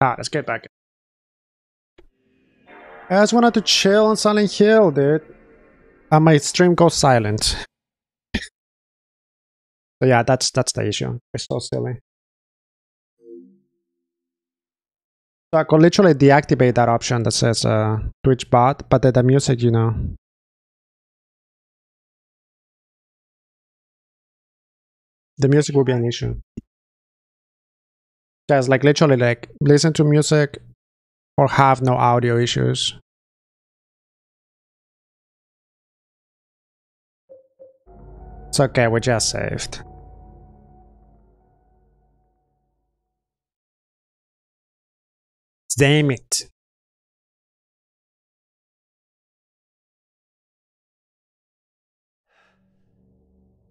Ah, let's get back. I just wanted to chill on Silent Hill, dude. And my stream goes silent. so yeah, that's that's the issue. It's so silly. So I could literally deactivate that option that says uh, Twitch bot, but the, the music, you know. The music will be an issue. Guys, like literally like listen to music or have no audio issues. It's okay, we just saved. Damn it.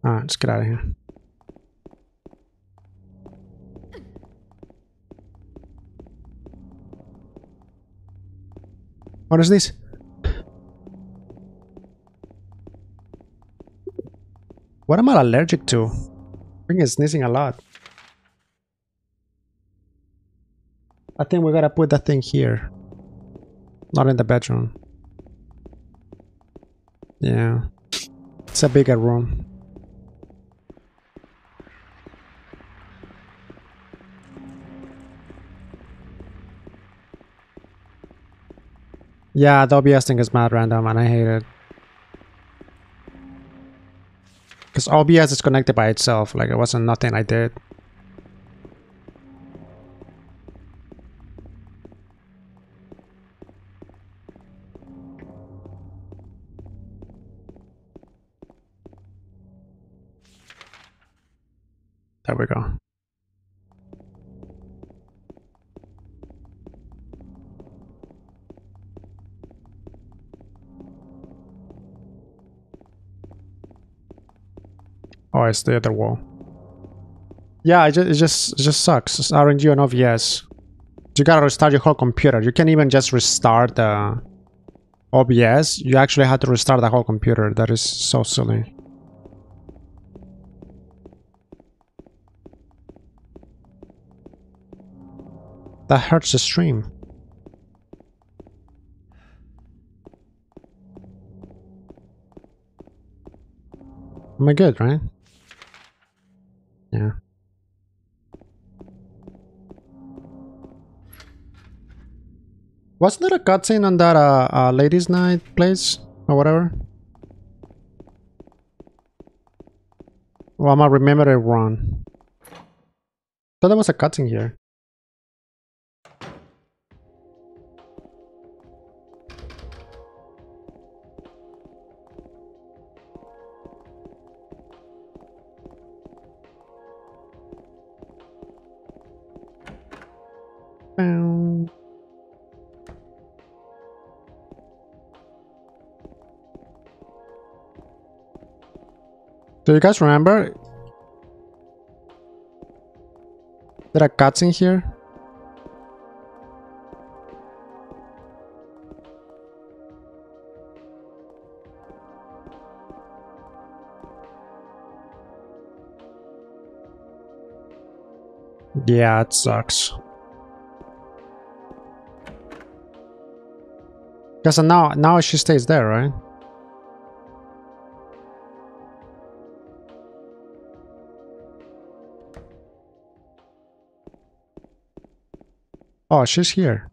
Alright, let's get out of here. What is this? What am I allergic to? I think it's sneezing a lot. I think we gotta put that thing here. Not in the bedroom. Yeah. It's a bigger room. Yeah, the OBS thing is mad random and I hate it. Because OBS is connected by itself, like it wasn't nothing I did. It's the other wall. Yeah, it just, it just, it just sucks. It's RNG on OBS. You gotta restart your whole computer. You can't even just restart the OBS. You actually have to restart the whole computer. That is so silly. That hurts the stream. Am I good, right? Wasn't there a cutscene on that uh, uh, ladies' night place or whatever? Well, am I remember it wrong? Thought there was a cutscene here. Bow. Do you guys remember? There are cuts in here? Yeah, it sucks. Because now, now she stays there, right? Oh, she's here.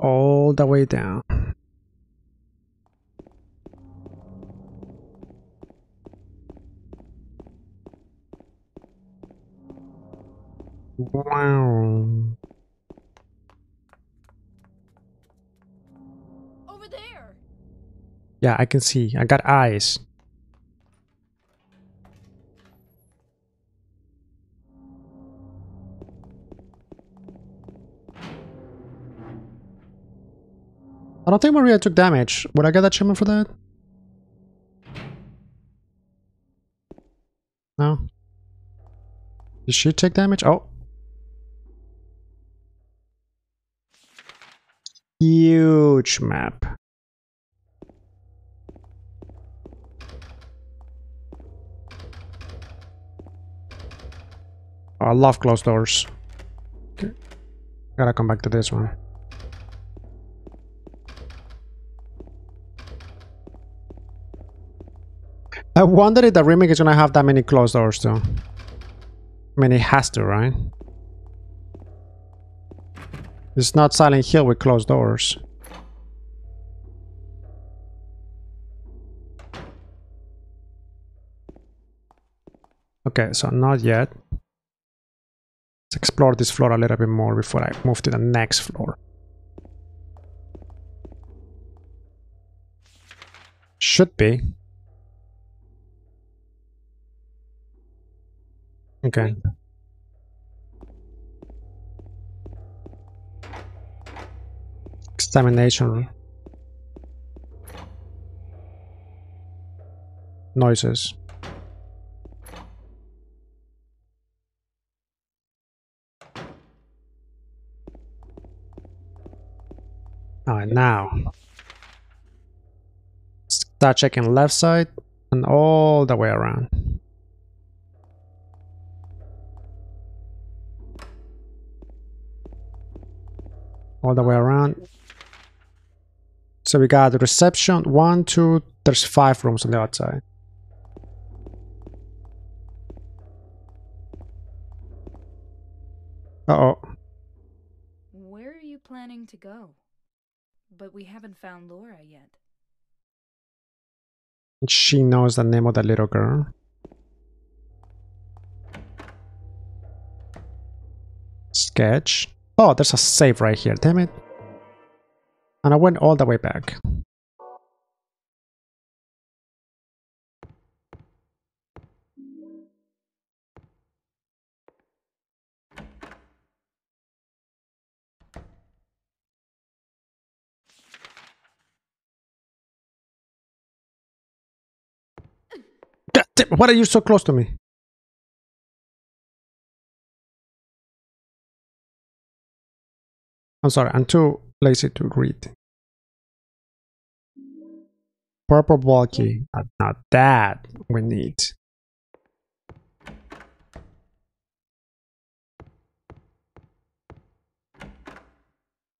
All the way down. Wow. Over there. Yeah, I can see. I got eyes. I don't think Maria took damage. Would I get achievement for that? No? Did she take damage? Oh. Huge map. Oh, I love closed doors. Okay. Gotta come back to this one. I wonder if the remake is gonna have that many closed doors too. I mean, it has to, right? It's not Silent Hill with closed doors. Okay, so not yet. Let's explore this floor a little bit more before I move to the next floor. Should be. Okay. Examination. Noises. Alright, now. Start checking left side and all the way around. All the way around. So we got reception, one, two, there's five rooms on the outside. Uh-oh. Where are you planning to go? But we haven't found Laura yet. She knows the name of the little girl. Sketch. Oh, there's a save right here, damn it. And I went all the way back. Why are you so close to me? I'm sorry, I'm too lazy to read. Purple Bull key. Not, not that we need.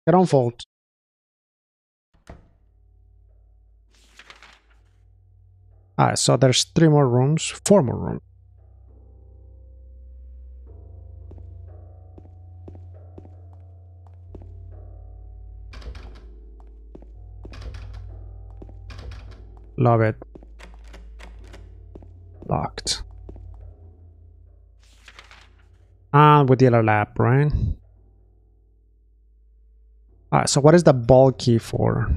Get on fault. Alright, so there's three more rooms, four more rooms. Love it. Locked. And with the other lab, right? Alright, so what is the bull key for?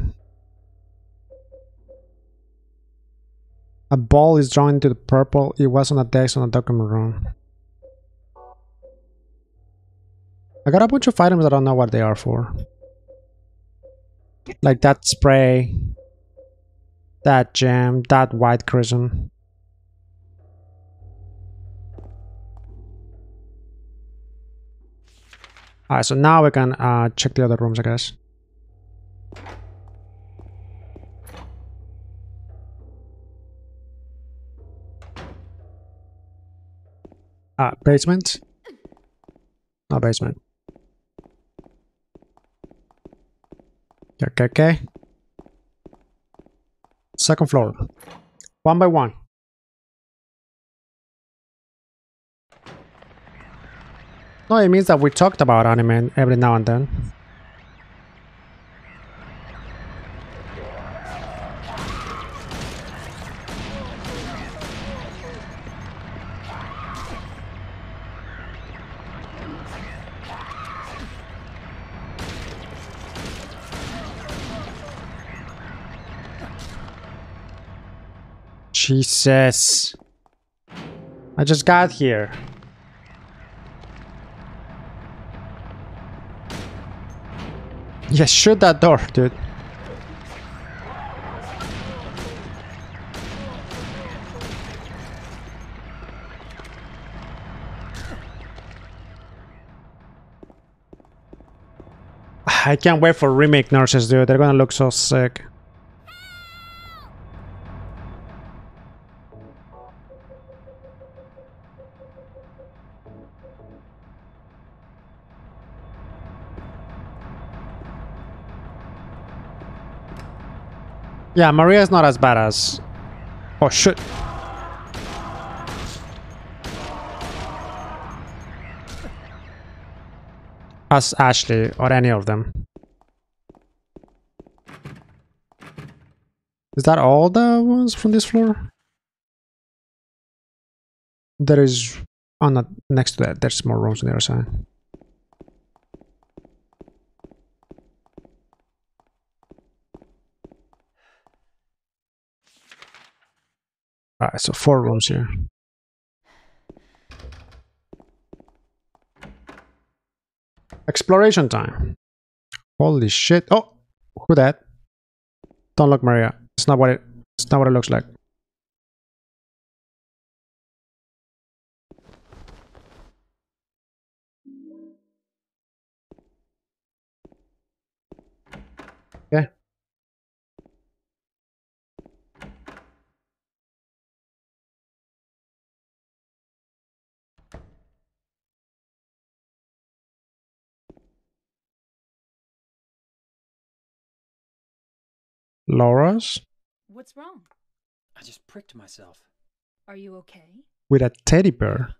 A bull is drawn into the purple. It was on a desk on a document room. I got a bunch of items I don't know what they are for. Like that spray. That gem. That white chrism. Alright, so now we can uh, check the other rooms, I guess. Ah, basement? No basement. Okay, okay. Second floor. One by one. No, it means that we talked about anime every now and then. Jesus. I just got here. Yeah, shoot that door, dude. I can't wait for remake nurses, dude. They're gonna look so sick. Yeah, Maria's not as bad as... Oh, shit. As Ashley or any of them. Is that all the ones from this floor? There is... Oh, not next to that. There's more rooms on the other side. Alright, so four rooms here. Exploration time. Holy shit. Oh, who that? Don't look, Maria. It's not what it. It's not what it looks like. Okay. Laura's What's wrong? I just pricked myself. Are you okay? with a teddy bear.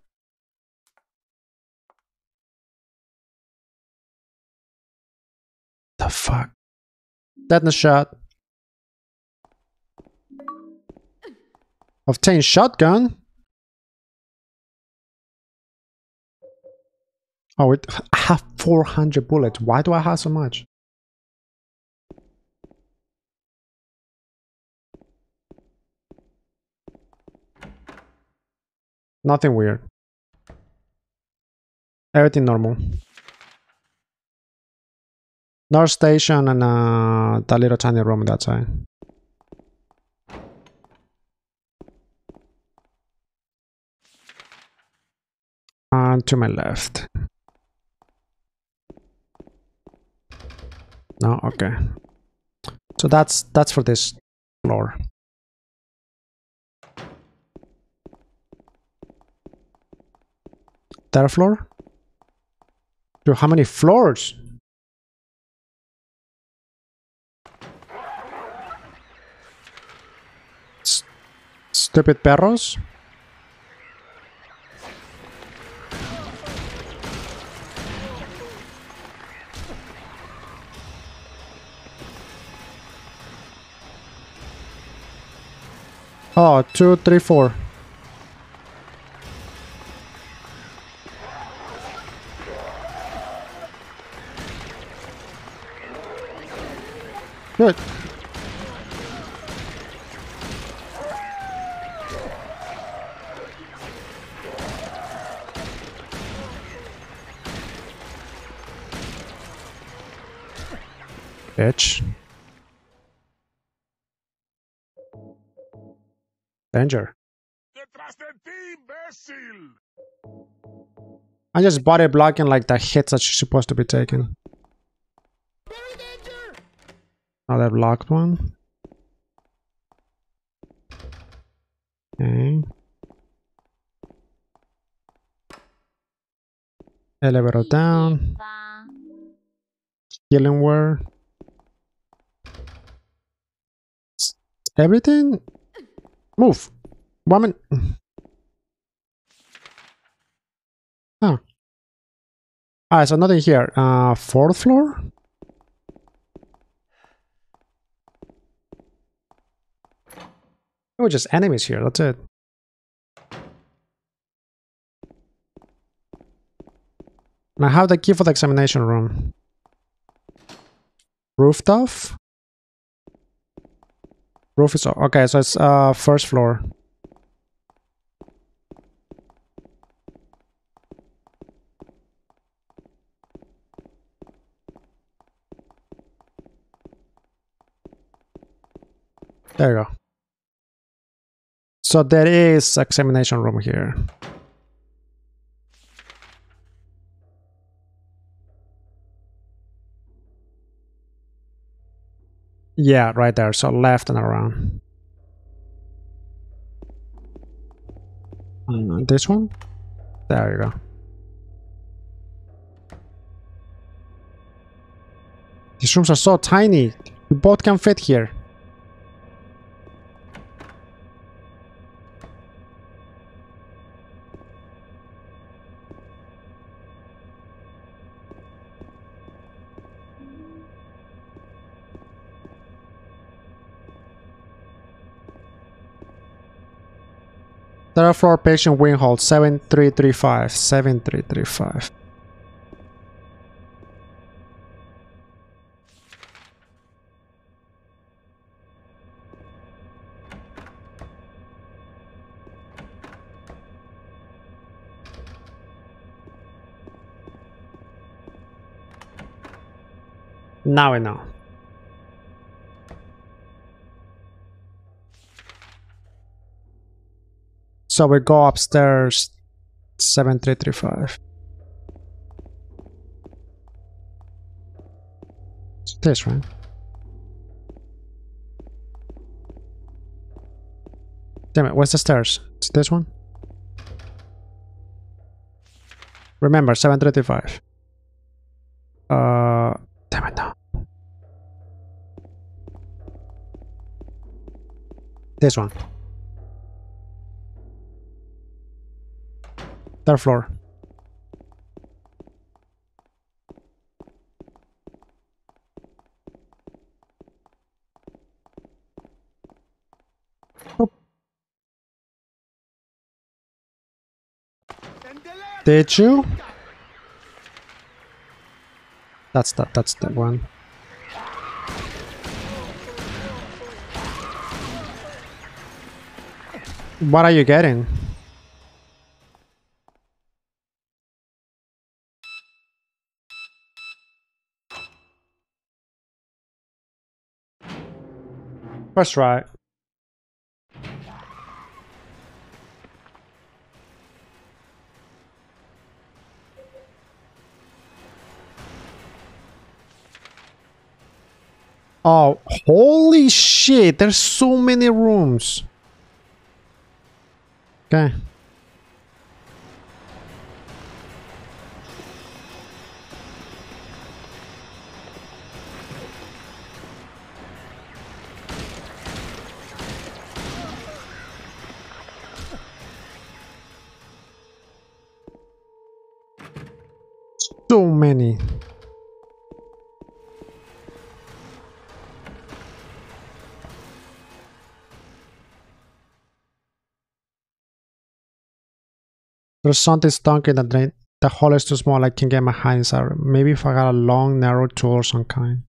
The fuck? That's a shot. Obtain shotgun. Oh, it, I have 400 bullets. Why do I have so much? Nothing weird. Everything normal. North station and uh, that little tiny room that side. And to my left. No, okay. So that's that's for this floor. Third floor? Dude, how many floors? Stupid perros? Oh, two, three, four. Good. Bitch. Danger. I just body blocking like the hits that she's supposed to be taking. Another blocked one. Okay. Elevator down. Healing word. Everything? Move. Woman. Oh. Alright, so nothing here. Uh, fourth floor? Oh, just enemies here, that's it. And I have the key for the examination room. Rooftop? Roof is okay, so it's uh first floor. There you go. So there is examination room here. Yeah, right there. So left and around. Mm, this one? There you go. These rooms are so tiny. We both can fit here. Third floor patient wing hold 7335. 7335. Now we know. So we go upstairs 7335. It's this, right? Damn it, where's the stairs? It's this one? Remember, 735. Uh, damn it, no. This one. Third floor. Did you? That's that. That's that one. What are you getting? First try. Oh, holy shit, there's so many rooms. Okay. Many. There's something stuck in the drain. The hole is too small. I can get my hands out. Maybe if I got a long, narrow tool or some kind.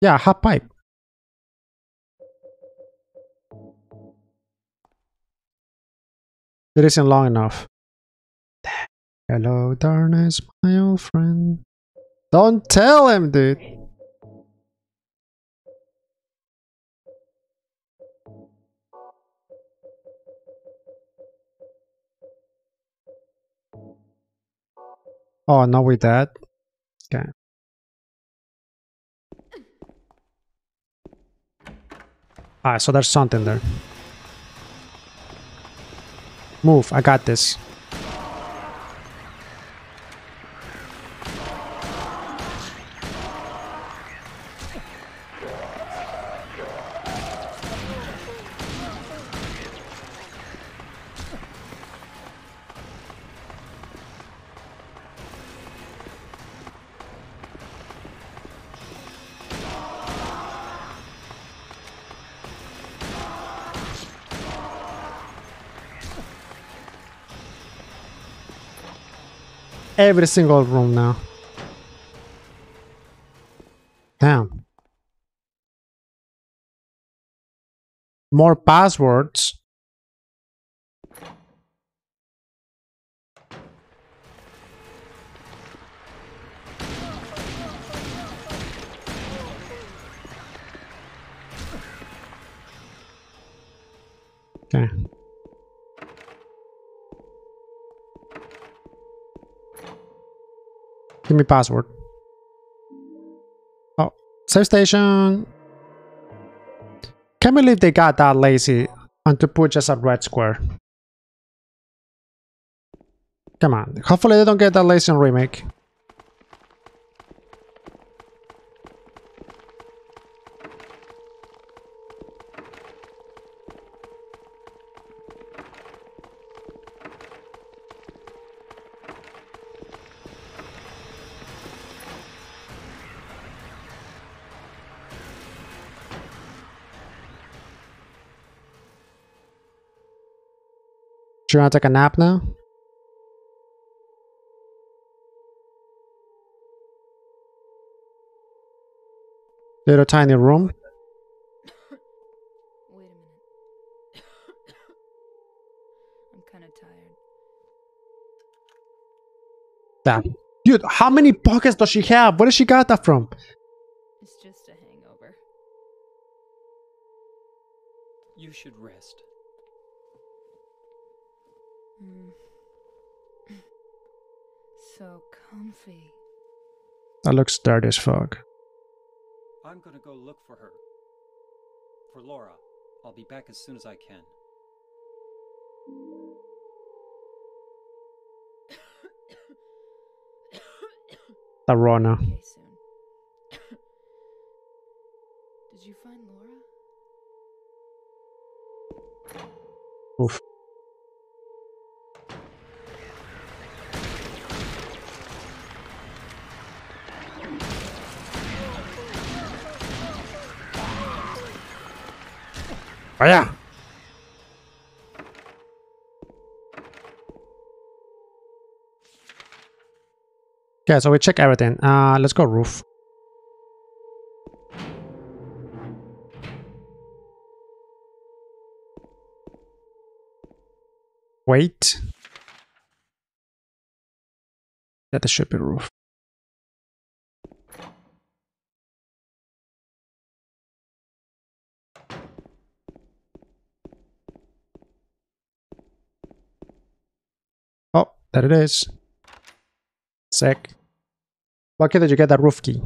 Yeah, hot pipe. It isn't long enough. Hello, darkness, my old friend. Don't tell him, dude. Oh, not with that. Okay. Ah, so there's something there. Move, I got this. Every single room now. Damn. More passwords. Okay. Give me password. Oh, Save station. Can't believe they got that lazy and to put just a red square. Come on. Hopefully they don't get that lazy in remake. Do you want to take a nap now? Little tiny room. Wait a minute. I'm kind of tired. Damn. Dude, how many pockets does she have? Where did she got that from? It's just a hangover. You should rest. Mm. So comfy. That looks dirty as fuck. I'm gonna go look for her. For Laura. I'll be back as soon as I can. The Rona. Okay, soon. Did you find Laura? Oof. Yeah. Okay, so we check everything. Uh, let's go roof. Wait. That should be roof. Oh, there it is. Sick. Lucky that you get that roof key.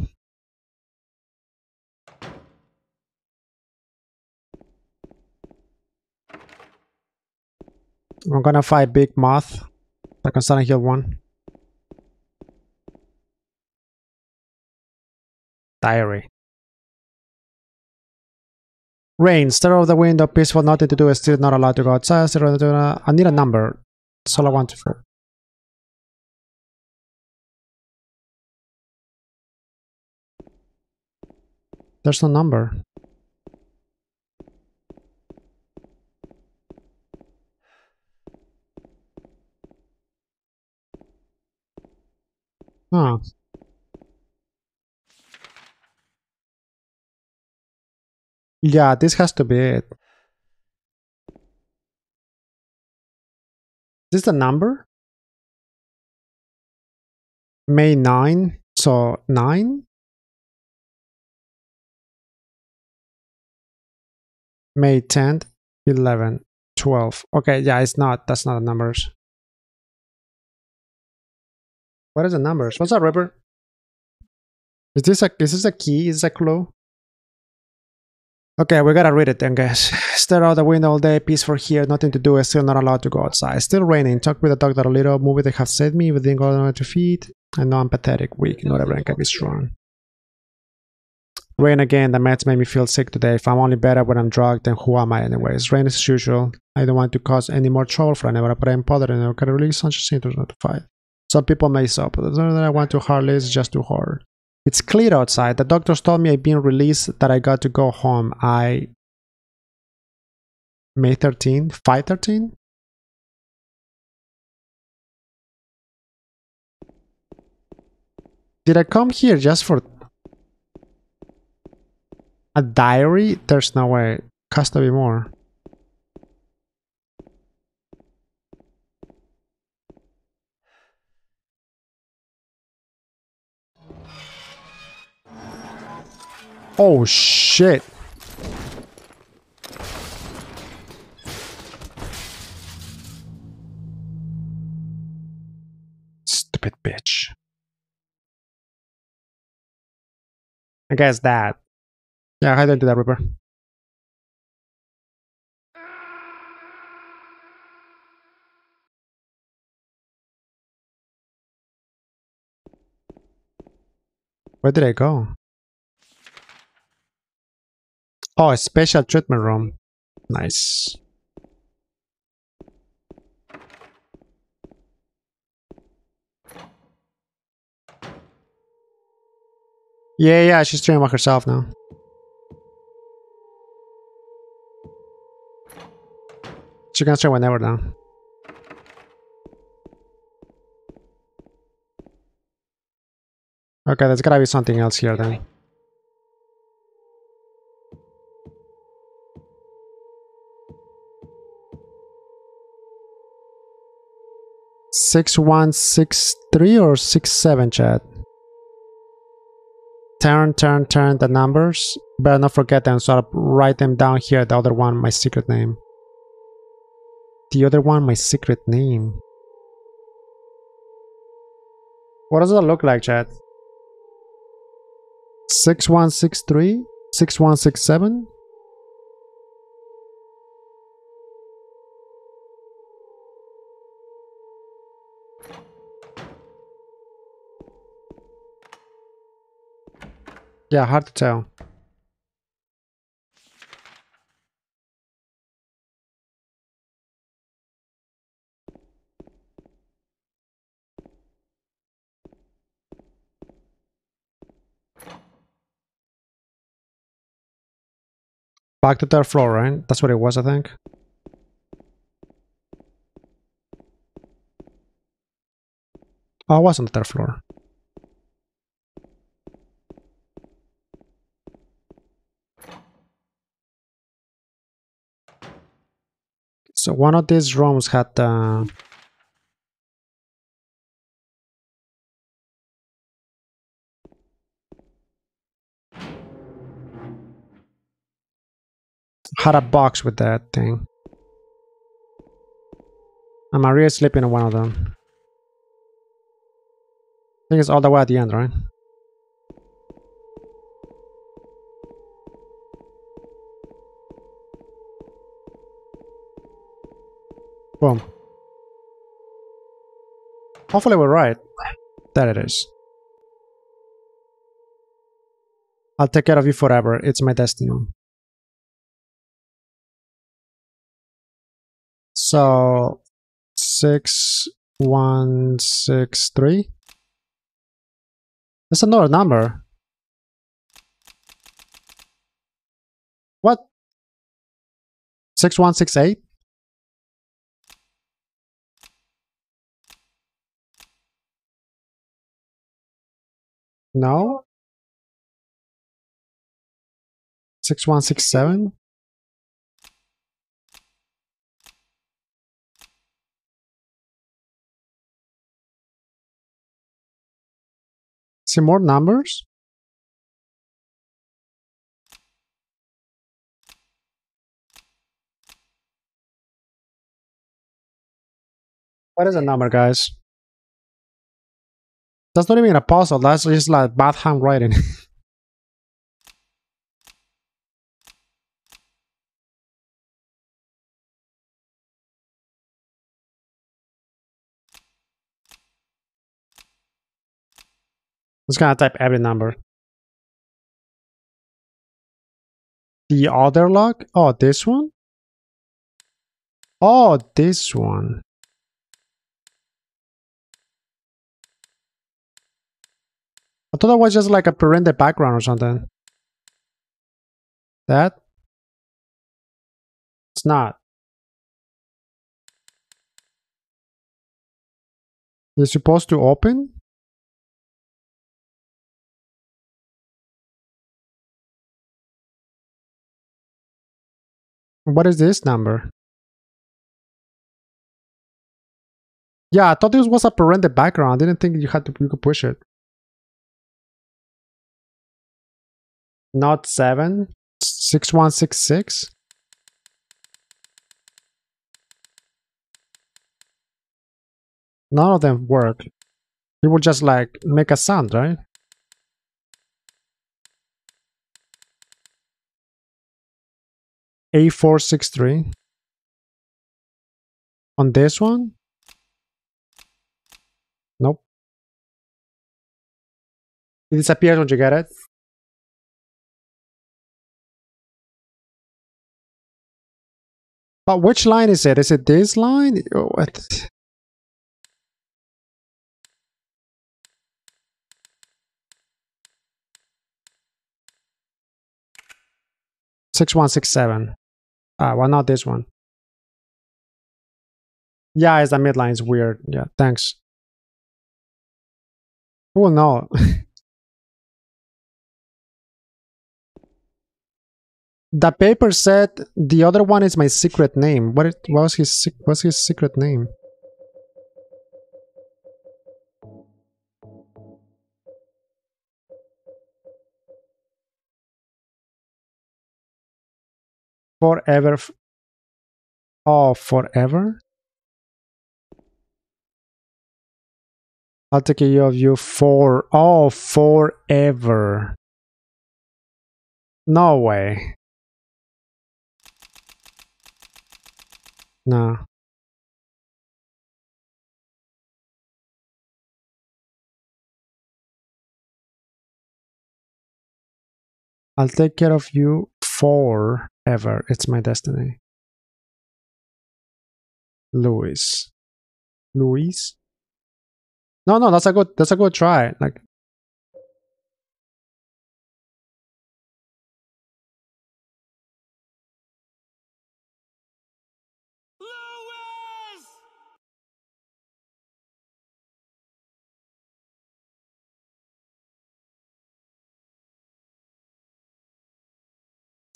I'm gonna fight Big Moth. Like on Silent Hill 1. Diary. Rain, stare out the window, peaceful, nothing to do, still not allowed to go outside. I need a number. That's all I want for. There's no number. Huh. Yeah, this has to be it. Is this the number? May 9, so 9? May 10th, 11, 12. Okay, yeah, it's not. That's not the numbers. What is the numbers? What's that, Ripper? Is this a is this a key? Is this a clue? Okay, we gotta read it then, guys. Stare out the window all day, peaceful here, nothing to do, still not allowed to go outside. Still raining, talk with the doctor a little, movie they have saved me, within go on to feet. I know I'm pathetic, weak, not everyone can be strong. Rain again, the meds made me feel sick today. If I'm only better when I'm drugged, then who am I anyways? Rain is as usual. I don't want to cause any more trouble for anyone, but I'm bothered and I can release such symptoms fight. Some people may stop, not that I want to hardly, it's just too hard. It's clear outside. The doctors told me I've been released, that I got to go home. I. May 13? 513? Did I come here just for a diary? There's no way. Has to be more. Oh shit. Stupid bitch. I guess that. Yeah, how do I do that, Reaper? Where did I go? Oh, a special treatment room. Nice. Yeah, yeah, she's streaming by herself now. She can stream whenever now. Okay, there's gotta be something else here then. Six one six three or six seven chat. Turn, turn, turn the numbers. Better not forget them, so I'll write them down here. The other one, my secret name. The other one, my secret name. What does that look like, chat? 6163? 6167? Yeah, hard to tell. Back to third floor, right? That's what it was, I think. Oh, I was on the third floor. So one of these rooms had uh, had a box with that thing. Maria is sleeping in one of them. I think it's all the way at the end, right? Boom. Hopefully we're right. There it is. I'll take care of you forever. It's my destiny. So six one six three. That's another number. What? Six one six eight? No? Six one six seven? See more numbers? What is a number, guys? That's not even a puzzle, that's just like bad handwriting. just gonna type every number. The other lock? Oh, this one? Oh, this one. I thought that was just like a parented background or something. That? It's not. You're supposed to open? What is this number? Yeah, I thought this was a parented background. I didn't think you had to you could push it. Not seven. Six one six six. None of them work. It will just like make a sound, right? A463. On this one? Nope. It disappears when you get it. But which line is it? Is it this line? Oh, What? Six one six seven. Ah, why not this one? Yeah, it's the midline. It's weird. Yeah, thanks. Oh no. the paper said the other one is my secret name. What, it, what was his what's his secret name? Forever. Oh, forever? I'll take care of you for oh forever. No way. No. I'll take care of you forever. It's my destiny. Louis. Louis? No, no, that's a good that's a good try. Like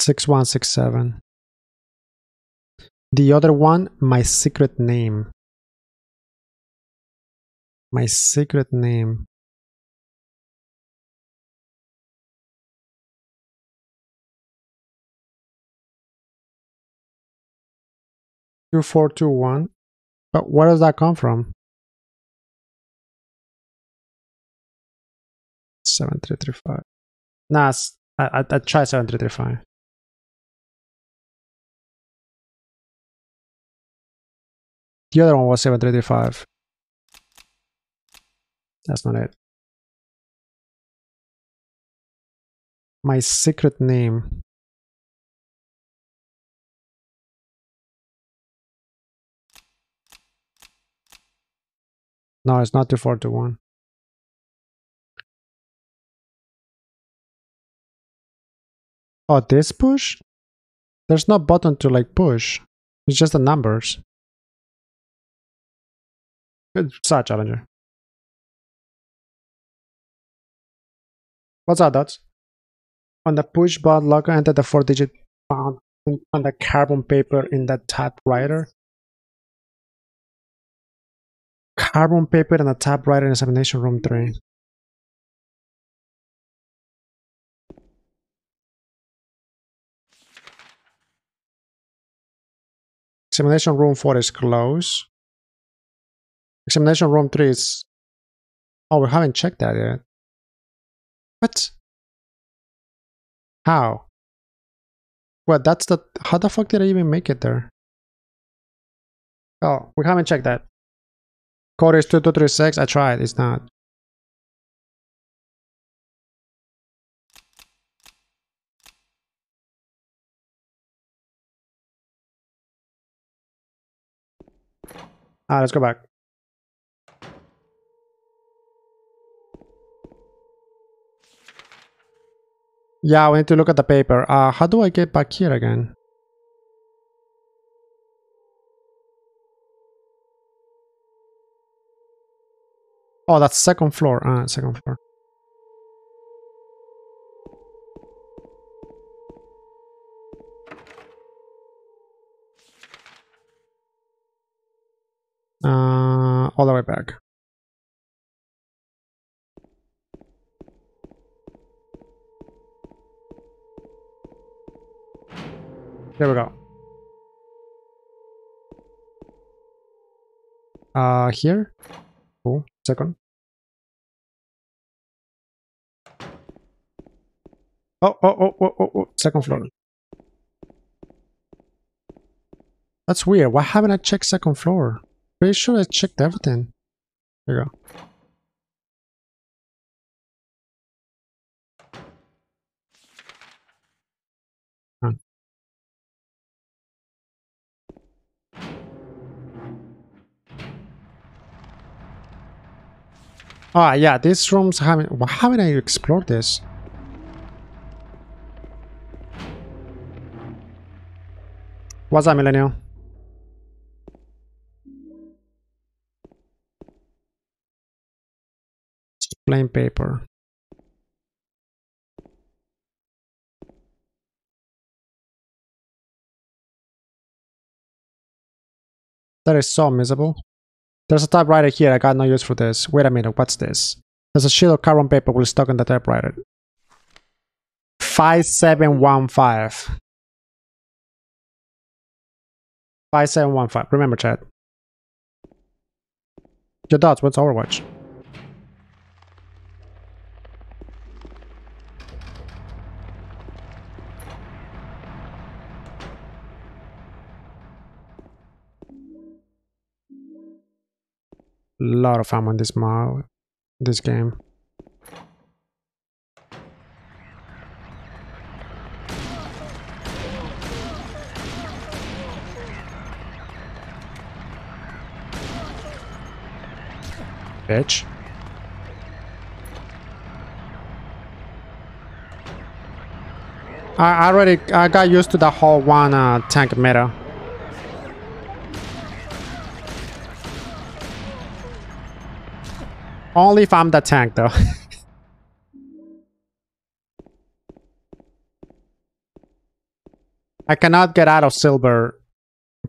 6167. The other one, my secret name. My secret name. Two four two one, but where does that come from? Seven three three five. Nah, I, I, I tried seven three three five. The other one was 735. That's not it. My secret name. No, it's not 2421. Oh, this push? There's no button to like push. It's just the numbers. Good Challenger. What's up, Dots? On the push button logo, enter the four digit pound on the carbon paper in the typewriter. Carbon paper and a typewriter in examination room 3. Examination room 4 is closed. Examination room 3 is. Oh, we haven't checked that yet. What? How? Well, That's the. How the fuck did I even make it there? Oh, we haven't checked that. Code is 2236. I tried. It's not. Ah, let's go back. Yeah, we need to look at the paper. Uh, how do I get back here again? Oh, that's second floor. Ah, second floor. Uh, all the way back. There we go. Uh, here. Cool. Second. Oh, oh, oh, oh, oh, oh. Second floor. That's weird. Why haven't I checked second floor? Pretty sure I checked everything. There you go. Ah, yeah, these rooms haven't. Haven't I explored this? What's that, Millennial? Plain paper. That is so miserable. There's a typewriter here. I got no use for this. Wait a minute. What's this? There's a sheet of carbon paper will stuck in the typewriter. 5715. 5715. Remember, chat. Your dots. What's Overwatch? Lot of fun on this mod, this game. Bitch. I already I got used to the whole one uh, tank meta. Only if I'm the tank though. I cannot get out of silver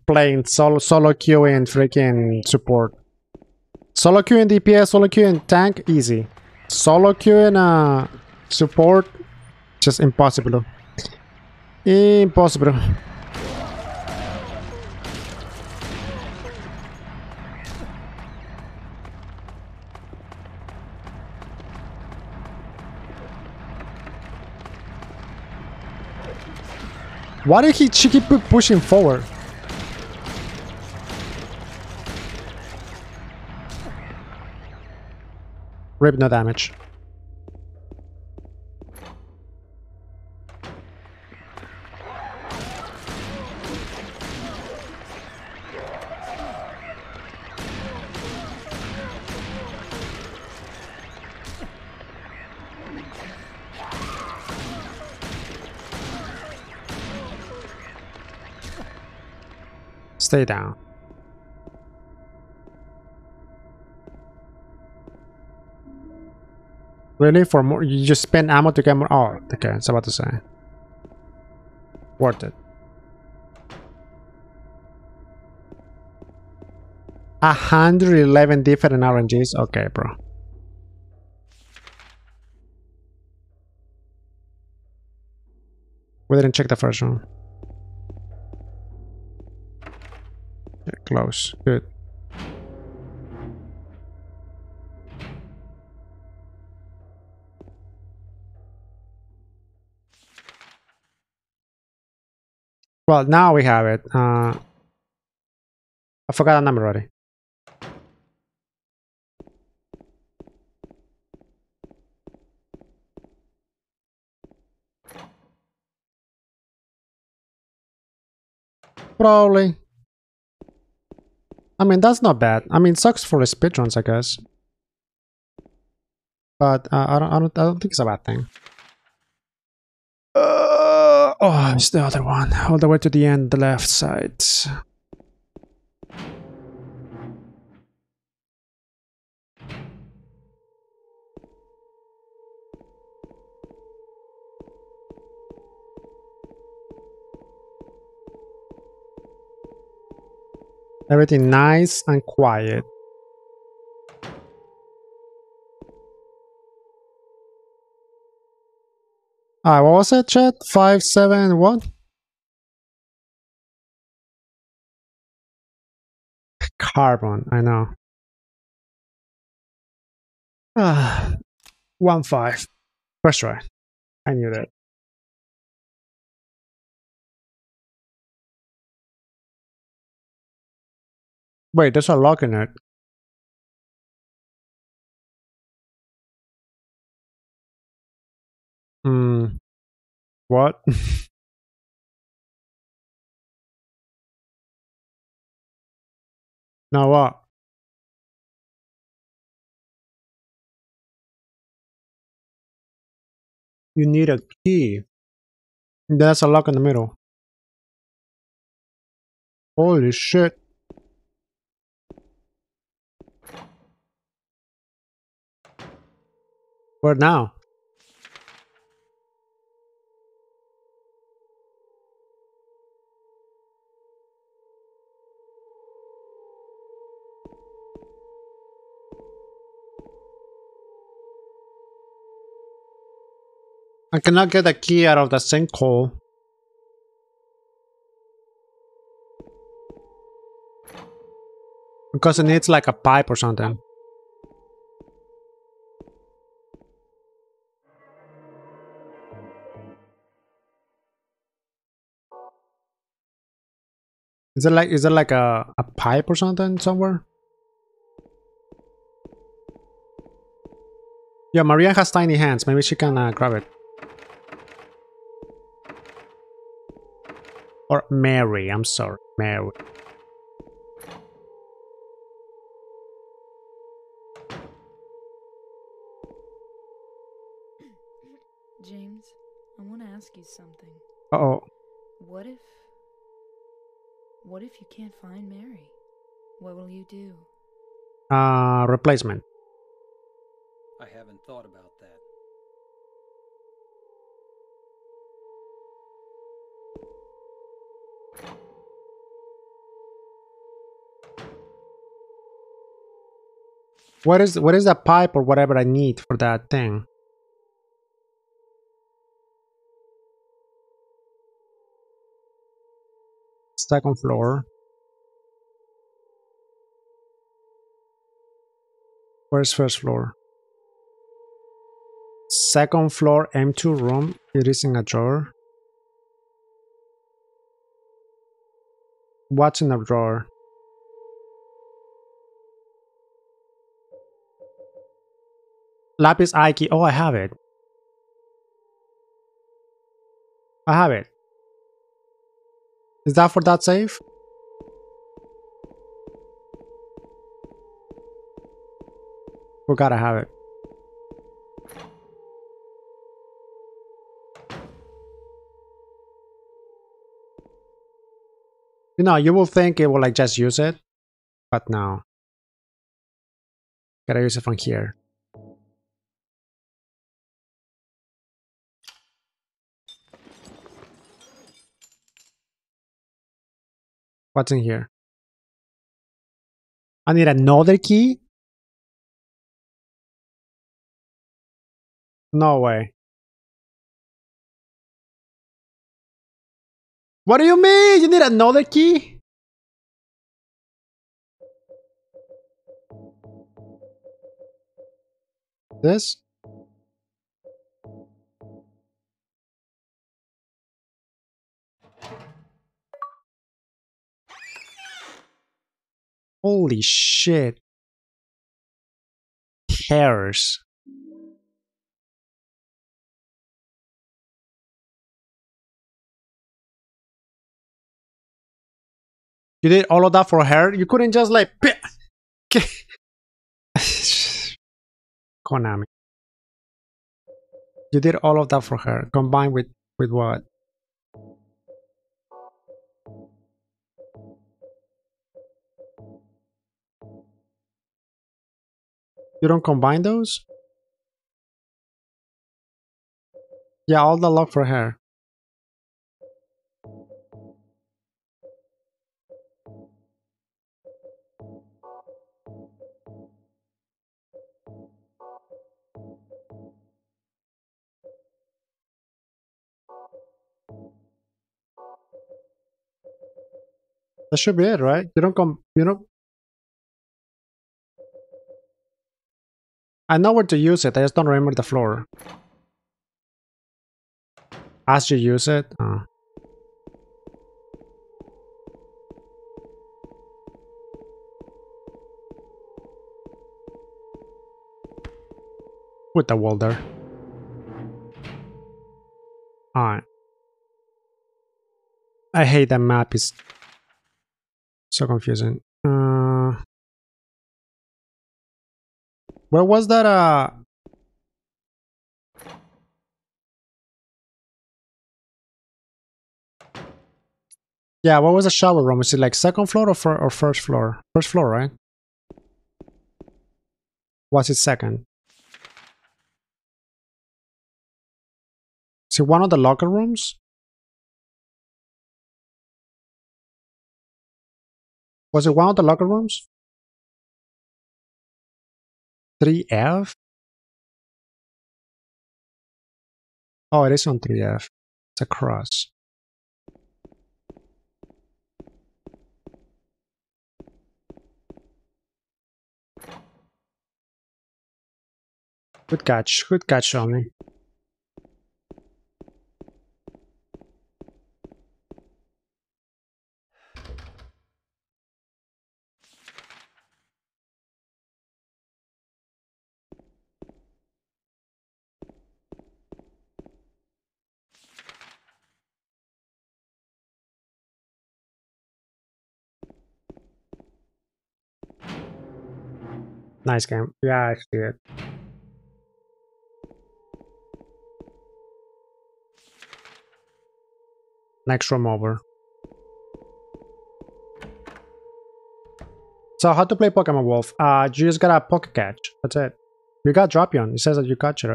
playing solo solo queue and freaking support. Solo queue and DPS, solo queue and tank, easy. Solo queue and uh, support, just impossible. Impossible. Why did he keep pushing forward? Rip no damage. Stay down. Really? For more? You just spend ammo to get more? Oh, okay. I was about to say. Worth it. A hundred eleven different RNGs. Okay, bro. We didn't check the first one. Close. Good. Well, now we have it. Uh, I forgot the number already. Probably. I mean, that's not bad. I mean, sucks for the speedruns, I guess. But uh, I, don't, I, don't, I don't think it's a bad thing. Uh, oh, it's the other one. All the way to the end, the left side. Everything nice and quiet. Ah, what was it, chat? Five, seven? Carbon, I know. Ah, one five. First try. I knew that. Wait, there's a lock in it. Hmm. What? now what? You need a key. There's a lock in the middle. Holy shit. Where now? I cannot get the key out of the sinkhole. Because it needs like a pipe or something. Is it like is it like a, a pipe or something somewhere? Yeah, Maria has tiny hands. Maybe she can uh, grab it. Or Mary, I'm sorry. Mary. James, I want to ask you something. Uh oh. What if. What if you can't find Mary? What will you do? Uh, replacement. I haven't thought about that. What is what is that pipe or whatever I need for that thing? Second floor. Where's first floor? Second floor M2 room. It is in a drawer. What's in the drawer? Lapis Eye Key. Oh, I have it. I have it. Is that for that safe? We gotta have it. You know, you will think it will like just use it, but no. Gotta use it from here. Here? I need another key? No way. What do you mean? You need another key? This? Holy shit. Hairs. You did all of that for her? You couldn't just like... Konami. You did all of that for her, combined with, with what? You don't combine those? Yeah, all the luck for her. That should be it, right? You don't come, you don't. I know where to use it, I just don't remember the floor. As you use it? Oh. With the wall there. Alright. I hate that map, it's so confusing. Uh, where was that uh Yeah, what was the shower room? Is it like second floor or, fir or first floor? First floor, right? Was it second? Is it one of the locker rooms? Was it one of the locker rooms? 3F? Oh, it is on 3F. It's a cross. Good catch. Good catch, Omni. Nice game. Yeah, I see it. Next room over. So how to play Pokemon Wolf? Uh, you just gotta poke catch. That's it. You got Drapion. It says that you catch it.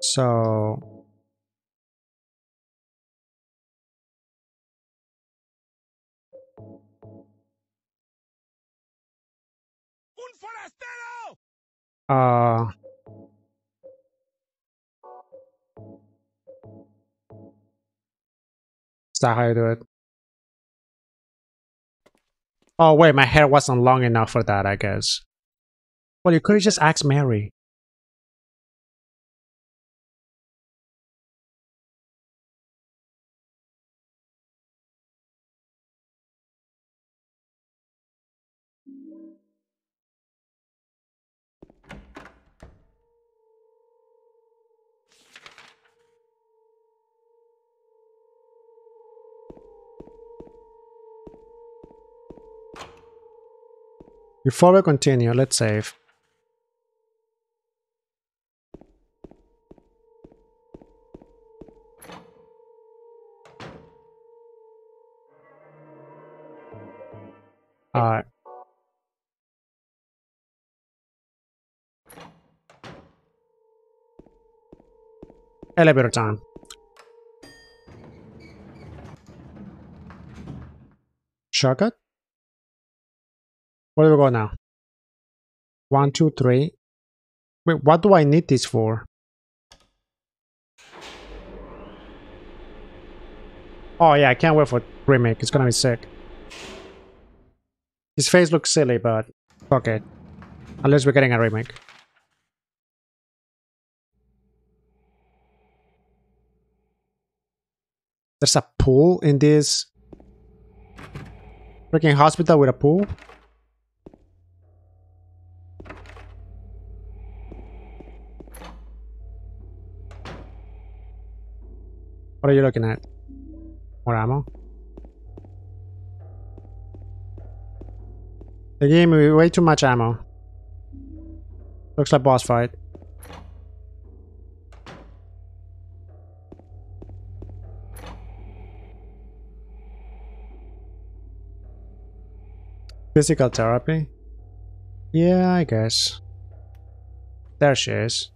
So. Uh, is that how you do it? Oh wait, my hair wasn't long enough for that, I guess. Well, you could have just asked Mary. Before we continue, let's save. Alright. Elevator time. Shortcut? Where do we go now? One, two, three. Wait, what do I need this for? Oh yeah, I can't wait for remake. It's gonna be sick. His face looks silly, but fuck it. Unless we're getting a remake. There's a pool in this freaking hospital with a pool? What are you looking at? More ammo? They gave me way too much ammo. Looks like boss fight. Physical therapy? Yeah, I guess. There she is.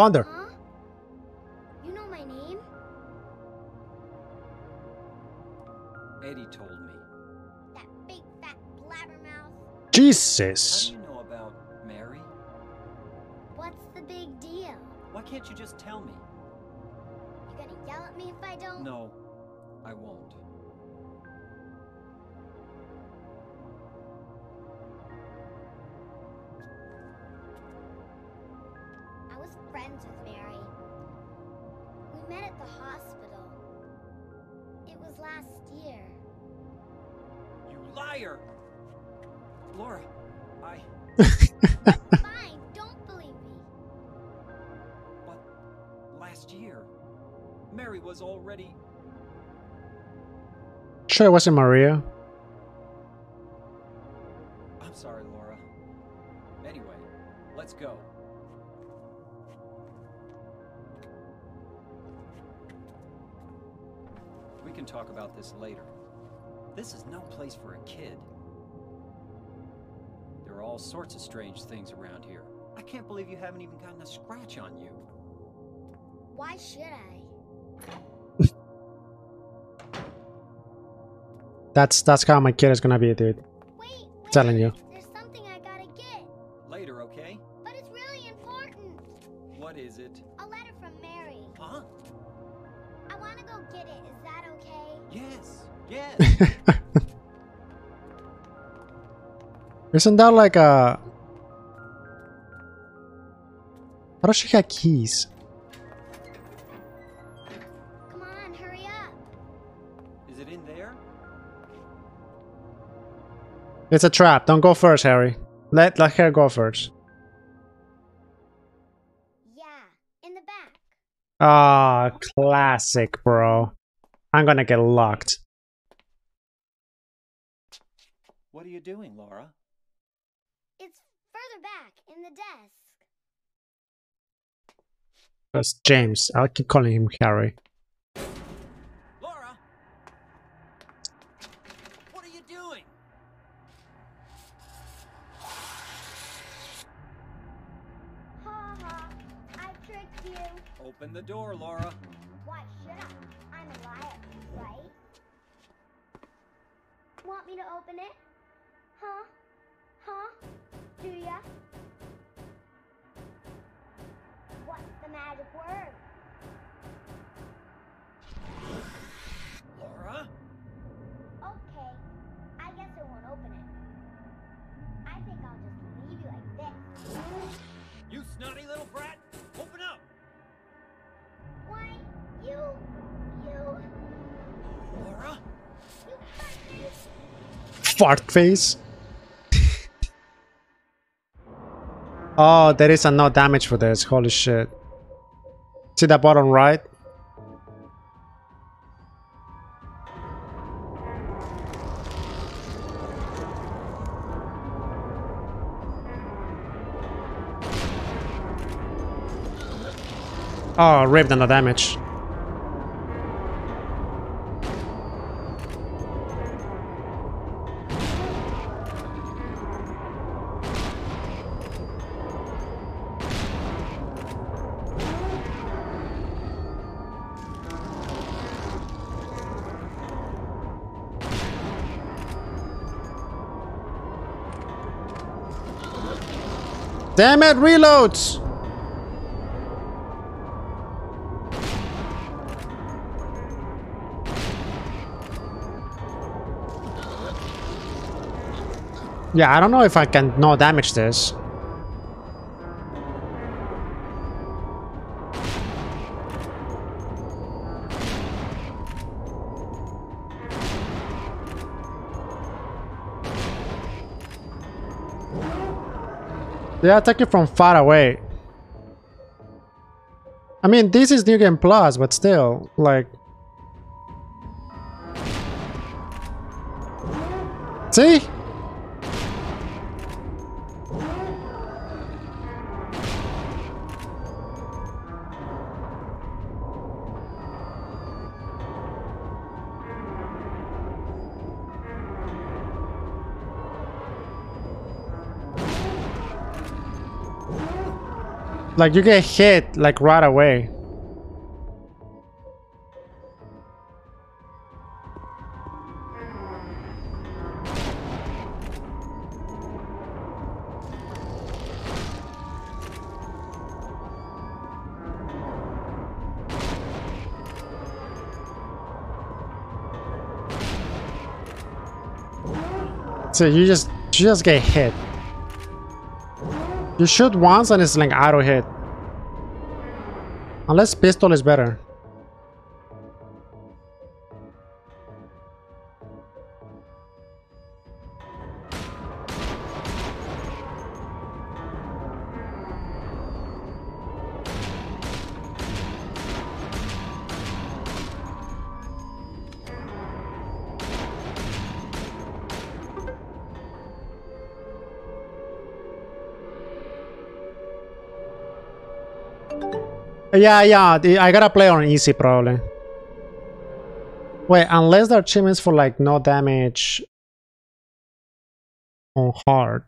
Thunder! Huh? You know my name? Eddie told me. That big fat blabbermouth. How Jesus! Sure, it wasn't Maria. That's that's how my kid is gonna be, dude. Wait, wait. Telling you. There's something I gotta get, Later, okay? but it's really important. What is it? A letter from Mary. Huh? I wanna go get it. Is that okay? Yes, yes. Isn't that like a... How does she have keys? It's a trap. Don't go first, Harry. Let let her go first. Yeah, in the back. Ah, classic, bro. I'm gonna get locked. What are you doing, Laura? It's further back in the desk. That's James. I'll keep calling him Harry. Open the door, Laura. Why should I? I'm a liar, right? Want me to open it? Huh? Huh? Do ya? Fart face. oh, there is a no damage for this. Holy shit. See that bottom right? Oh, ripped on the damage. Damn it, reloads! Yeah, I don't know if I can no damage this. They attack you from far away. I mean, this is New Game Plus, but still, like... See? Like, you get hit, like, right away. So you just, you just get hit. You shoot once and it's like auto hit. Unless pistol is better. Yeah, yeah, the- I gotta play on easy probably. Wait, unless there are achievements for like no damage on hard.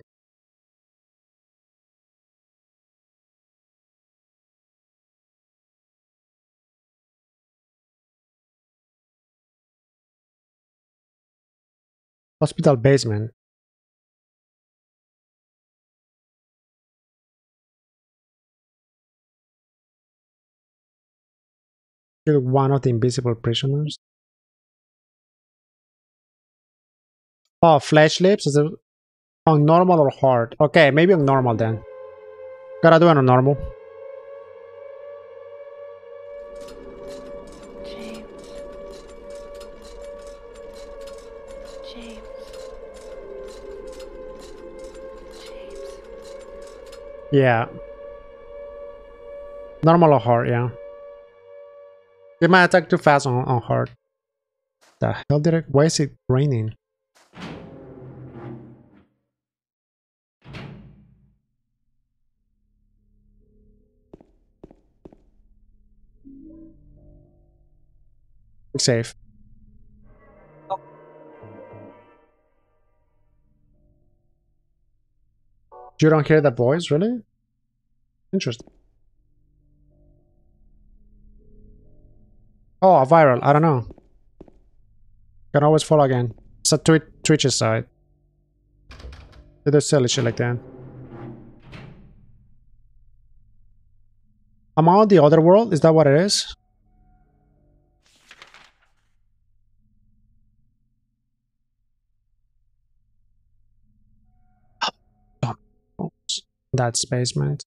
Hospital basement. Kill one of the invisible prisoners. Oh, flesh lips? Is it on normal or hard? Okay, maybe on normal then. Gotta do it on normal. James. James. James. Yeah. Normal or hard, yeah. It might attack too fast on, on hard. The hell did it? Why is it raining? Safe. You don't hear that voice, really? Interesting. Oh, viral. I don't know. Can always follow again. It's a twi Twitch's side. They do silly shit like that. Am I on the other world? Is that what it is? That's basement.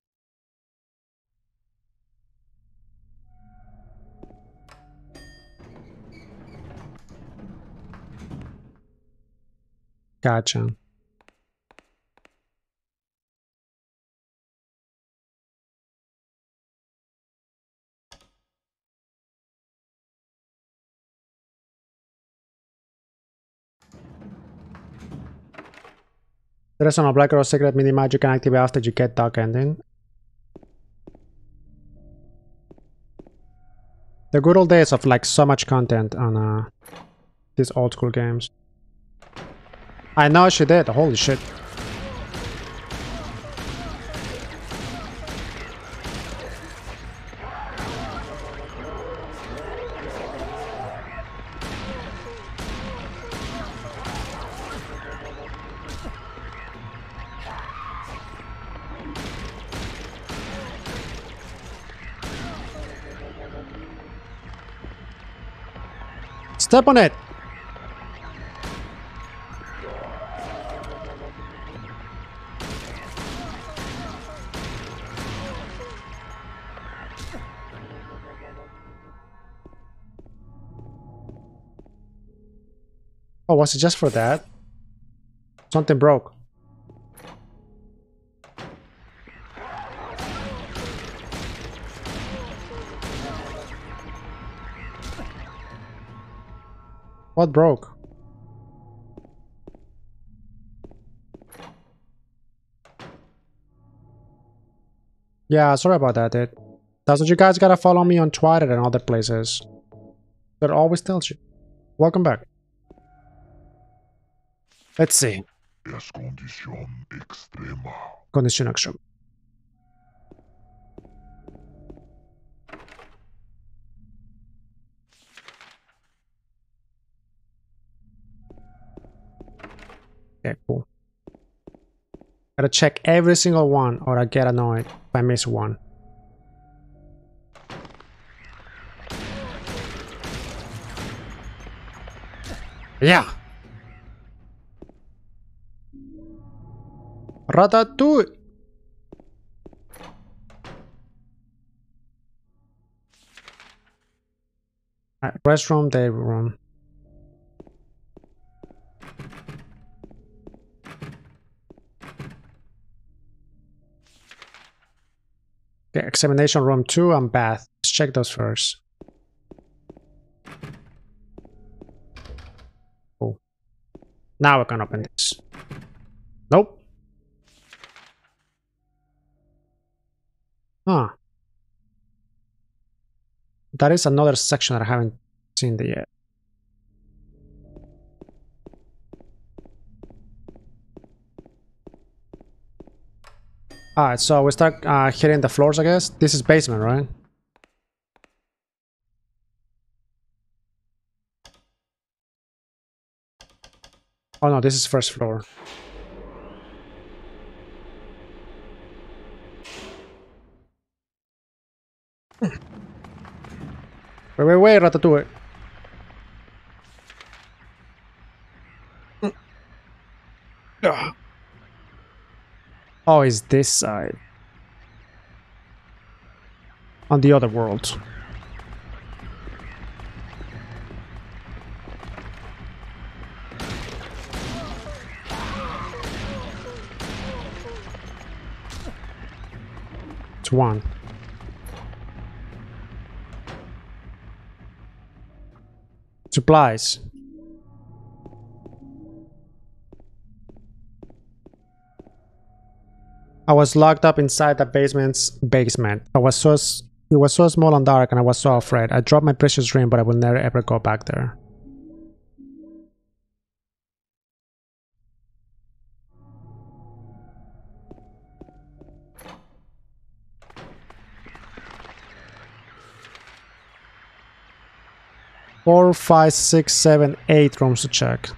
Gotcha. There is a Black Rose secret mini match you can activate after you get Dark Ending. The good old days of like so much content on uh, these old school games. I know she did, holy shit. Step on it! Oh, was it just for that? Something broke. What broke? Yeah, sorry about that, dude. That's what you guys gotta follow me on Twitter and other places. That always tells you. Welcome back. Let's see. Es condición extrema. Condition action. Okay, cool. Gotta check every single one or I get annoyed if I miss one. Yeah. Ratatouille! Restroom, day room. Okay, examination room 2 and bath. Let's check those first. Cool. Now we can open this. Nope. Huh. That is another section I haven't seen yet. Alright, so we start uh, hitting the floors, I guess. This is basement, right? Oh no, this is first floor. Wait, wait, wait, Ratatouille. Ugh. Oh, is this side. On the other world. It's one. Supplies. I was locked up inside the basement's basement. I was so it was so small and dark and I was so afraid. I dropped my precious ring but I will never ever go back there. Four, five, six, seven, eight rooms to check.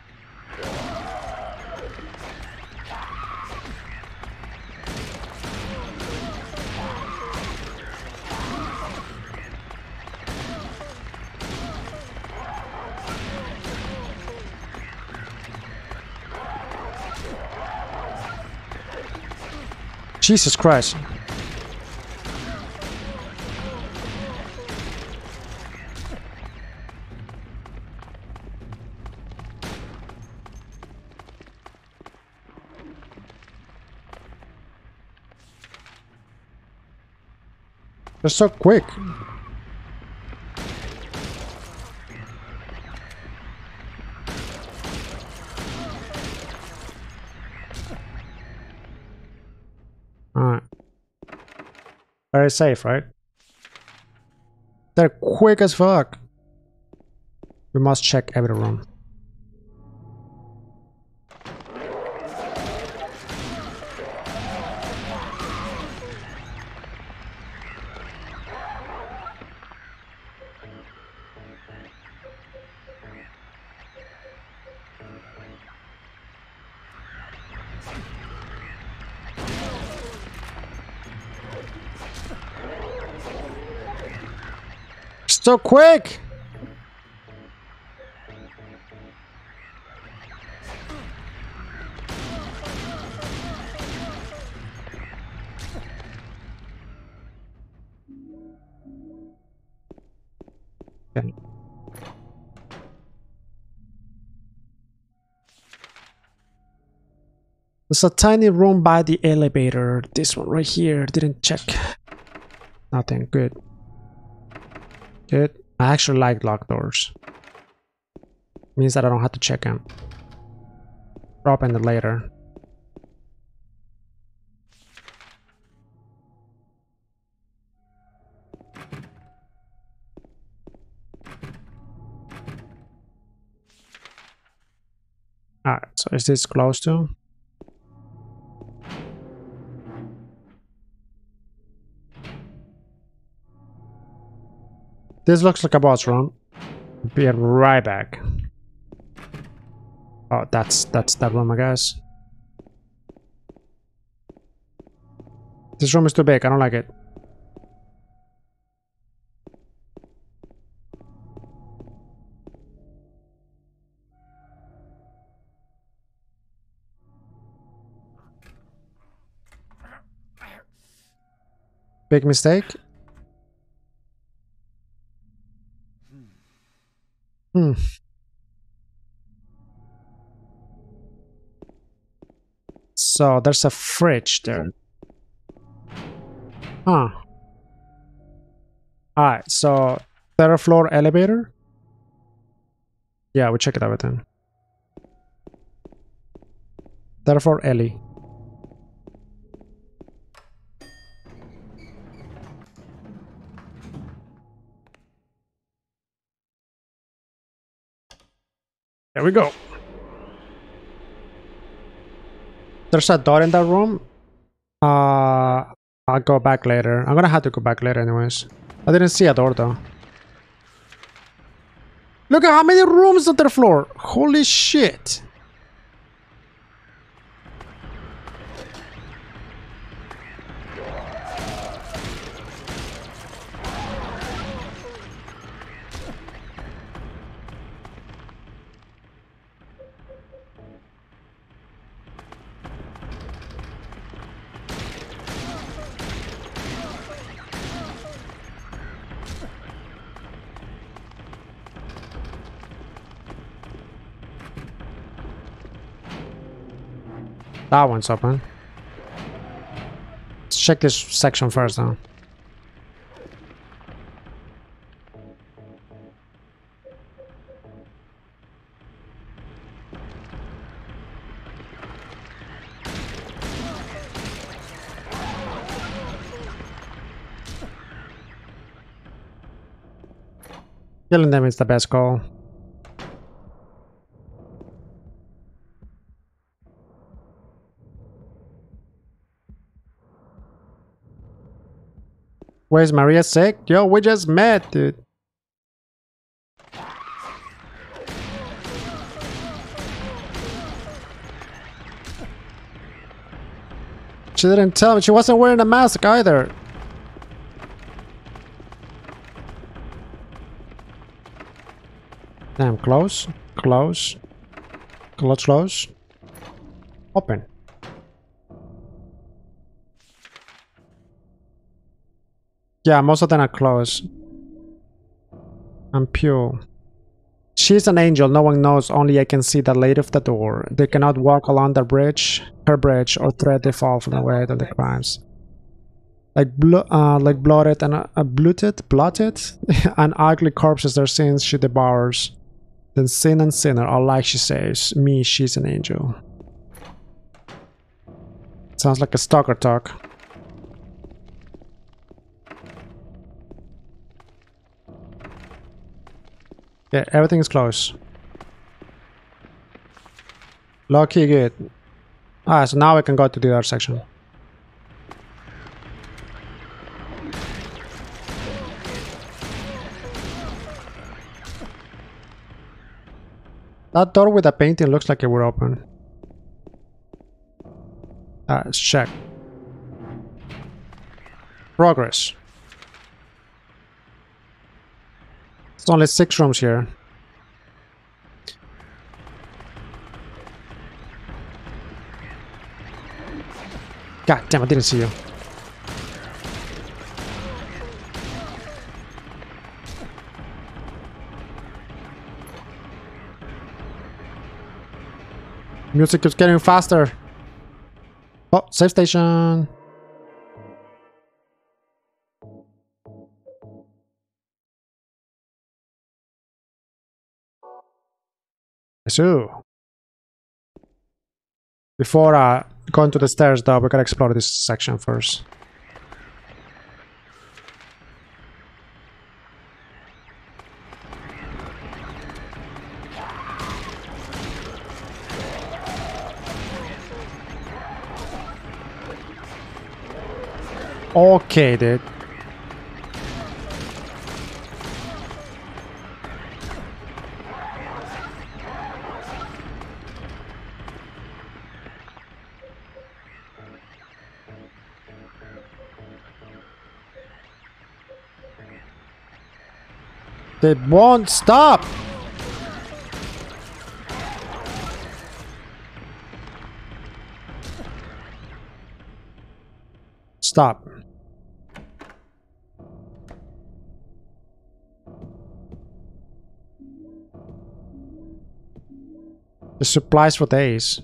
Jesus Christ. They're so quick. Alright. Very safe, right? They're quick as fuck. We must check every room. So quick! There's a tiny room by the elevator. This one right here. Didn't check. Nothing. Good. Good. I actually like locked doors. Means that I don't have to check them. Open it later. Alright, so is this close to? This looks like a boss run. Be right back. Oh, that's that's that one, my guys. This room is too big. I don't like it. Big mistake. Hmm. So there's a fridge there. Huh. Alright, so third floor elevator? Yeah, we check it out then. Third floor Ellie. There we go. There's a door in that room. Uh, I'll go back later. I'm gonna have to go back later anyways. I didn't see a door though. Look at how many rooms on the floor. Holy shit. That one's open. Let's check this section first though. Killing them is the best call. Where's Maria sick? Yo, we just met, dude. She didn't tell me. She wasn't wearing a mask either. Damn, close, close, close, close. Open. Yeah, most of them are closed. I'm pure. She's an angel, no one knows, only I can see the light of the door. They cannot walk along the bridge, her bridge, or thread they fall from the way of the crimes. Like blo uh, like bloated and uh, blotted, and ugly corpses their sins she devours. Then sin and sinner are like she says, me, she's an angel. Sounds like a stalker talk. Yeah, everything is close. Lucky good. Ah, so now we can go to the other section. That door with the painting looks like it would open. Ah, let's check. Progress. It's only six rooms here. God damn, I didn't see you. Music is getting faster. Oh, safe station. So, before uh, going to the stairs though, we gotta explore this section first. Okay, dude. They won't stop! Stop. The supplies for days.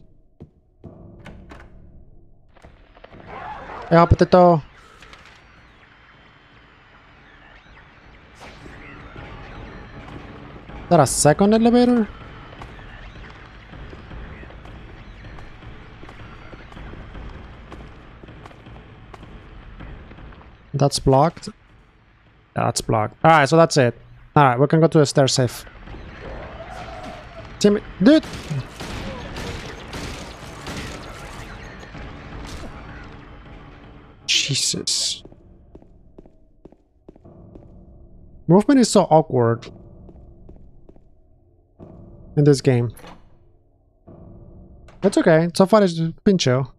Yeah, potato. That a second elevator? That's blocked. That's blocked. Alright, so that's it. Alright, we can go to the stair safe. Timmy, dude! Jesus. Movement is so awkward in this game. It's okay. So far it's chill.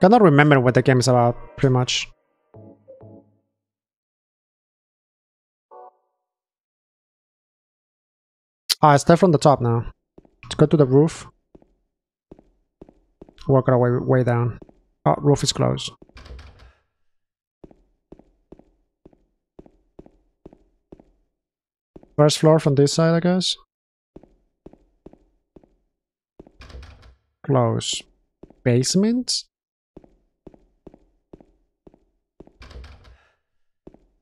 Cannot remember what the game is about, pretty much. Ah, start from the top now. Let's go to the roof. Work our way, way down. Oh, roof is closed. First floor from this side, I guess. Close. Basement?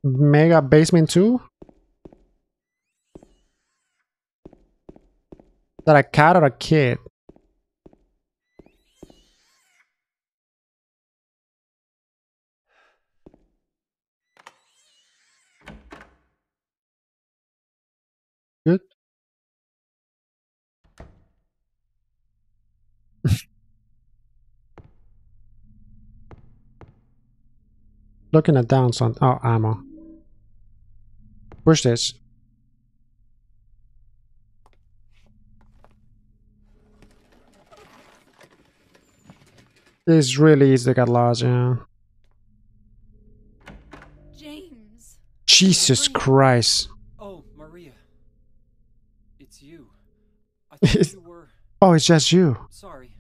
Mega basement 2? Is that a cat or a kid? Good. Looking at down son. Oh, ammo. Push this. It's really easy to get lost, yeah. James. Jesus Christ. Oh, Maria. It's you. I thought you were. Oh, it's just you. Sorry.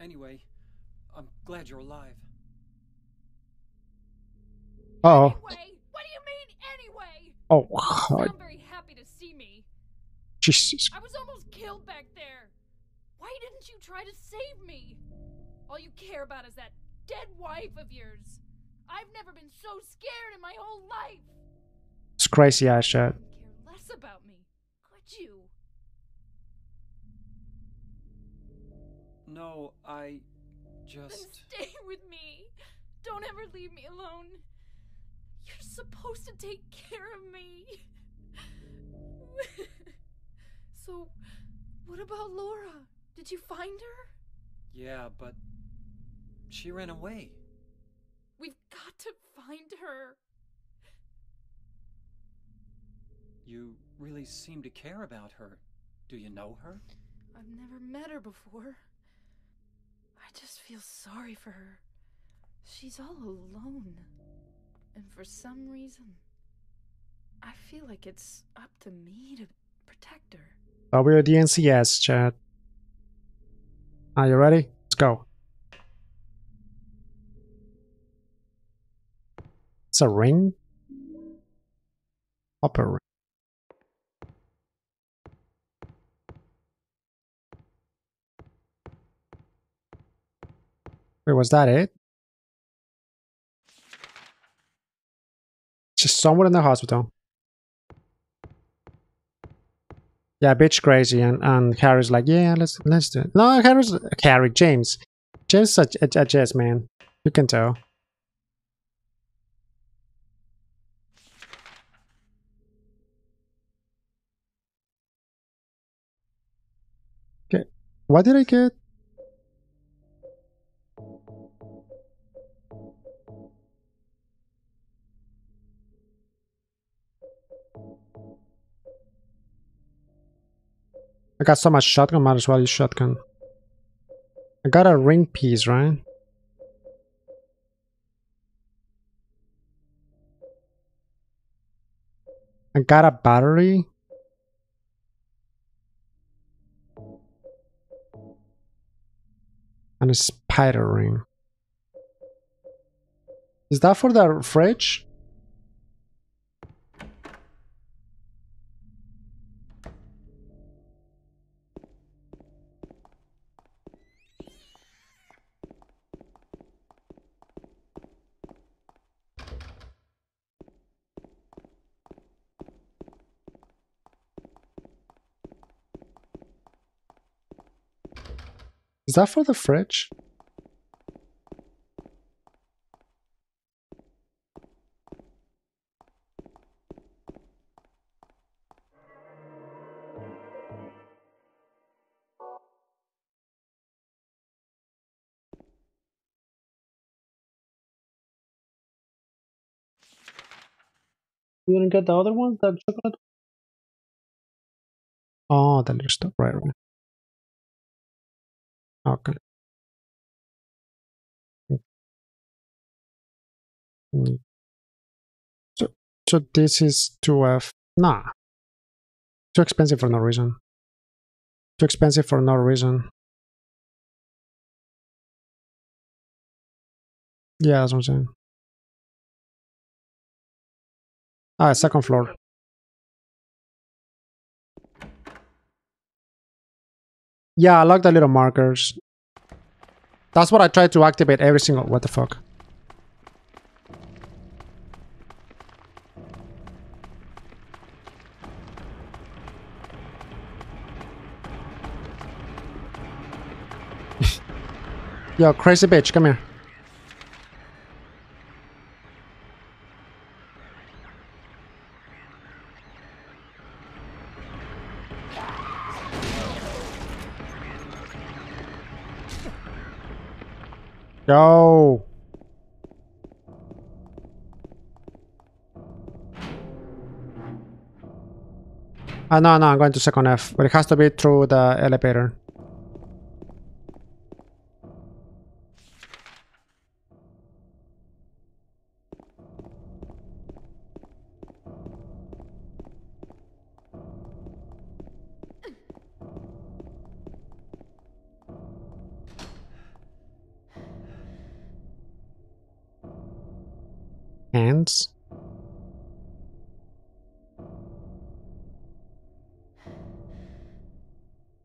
Anyway, I'm glad you're alive. Uh oh. Anyway, what do you mean anyway? Oh, You God. sound very happy to see me. Jesus. I was almost killed back there. Why didn't you try to save me? All you care about is that dead wife of yours. I've never been so scared in my whole life. It's crazy ass shit. Care less about me, could you? No, I just. Then just. stay with me. Don't ever leave me alone. You're supposed to take care of me. so, what about Laura? Did you find her? Yeah, but. She ran away. We've got to find her. You really seem to care about her. Do you know her? I've never met her before. I just feel sorry for her. She's all alone. And for some reason, I feel like it's up to me to protect her. WDNCS chat. Are you ready? Let's go. It's a ring? Copper ring. Wait, was that it? Just somewhere in the hospital. Yeah, bitch crazy, and and Harry's like, yeah, let's let's do it. No, Harry's Harry James, James is a, a, a jazz man. You can tell. Okay, what did I get? I got so much shotgun, might as well use shotgun. I got a ring piece, right? I got a battery. And a spider ring. Is that for the fridge? Is that for the fridge? You didn't get the other ones, that chocolate? Oh, the little stuff, right, right. Okay. Mm. So, so this is 2F. Nah. Too expensive for no reason. Too expensive for no reason. Yeah, that's what I'm saying. Ah, second floor. Yeah, I like the little markers. That's what I try to activate every single... What the fuck? Yo, crazy bitch, come here. Yo. Ah, no, no, I'm going to second F, but it has to be through the elevator.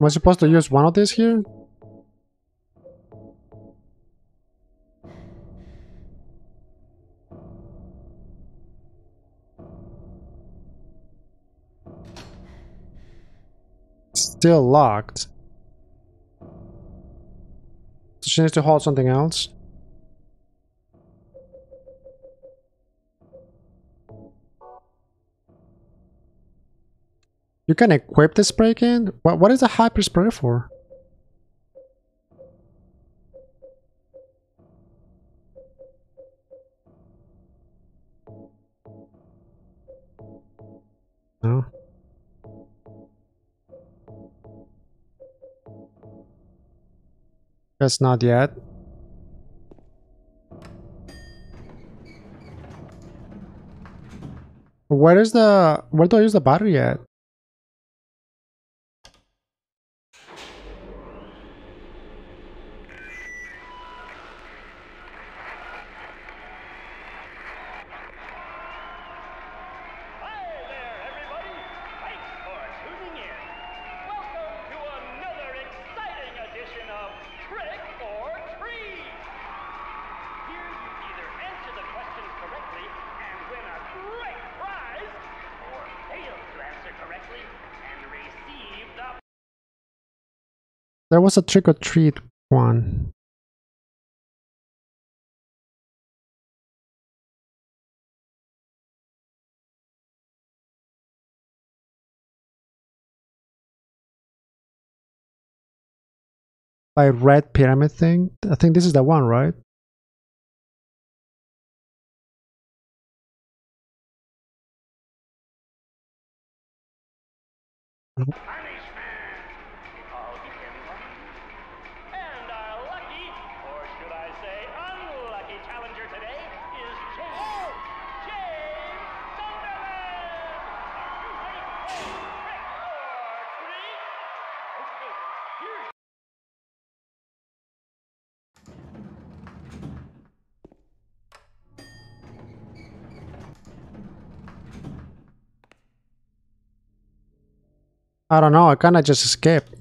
Was I supposed to use one of these here? Still locked. So she needs to hold something else. You can equip the spray can? What, what is a hyper spray for? No. Guess not yet. Where is the... Where do I use the battery at? Hi there, everybody! Thanks for tuning in. Welcome to another exciting edition of Trick or Treat. Here you either answer the questions correctly and win a great prize, or fail to answer correctly and receive the There was a trick or treat one. By red pyramid thing? I think this is the one, right? I don't know, I kinda just escaped.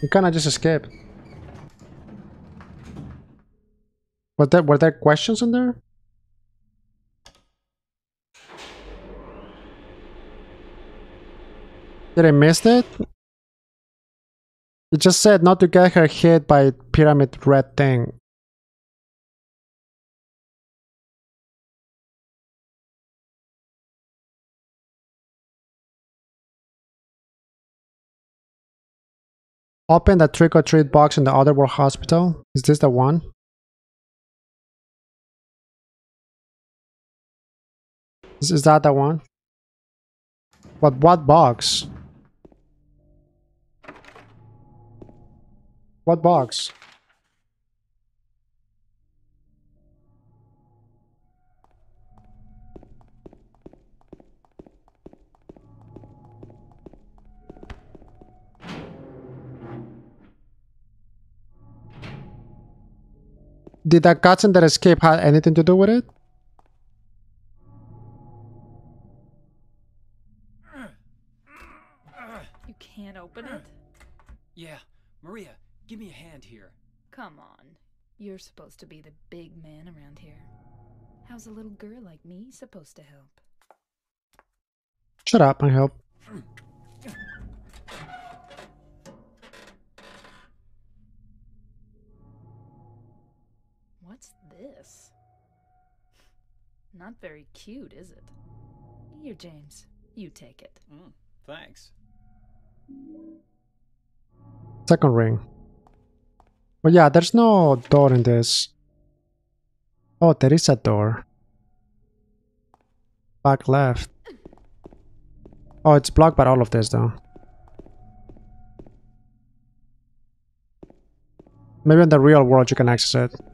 You kinda just escaped. Was there were there questions in there? Did I miss it? It just said not to get her hit by pyramid red thing. Open the trick or treat box in the Otherworld Hospital. Is this the one? Is, is that the one? But what box? What box? Did that cutscene that escape have anything to do with it? You can't open it? Yeah, Maria, give me a hand here. Come on. You're supposed to be the big man around here. How's a little girl like me supposed to help? Shut up, I help. What's this? Not very cute, is it? Here, James. You take it. Mm, thanks. Second ring. But yeah, there's no door in this. Oh, there is a door. Back left. Oh, it's blocked by all of this though. Maybe in the real world you can access it.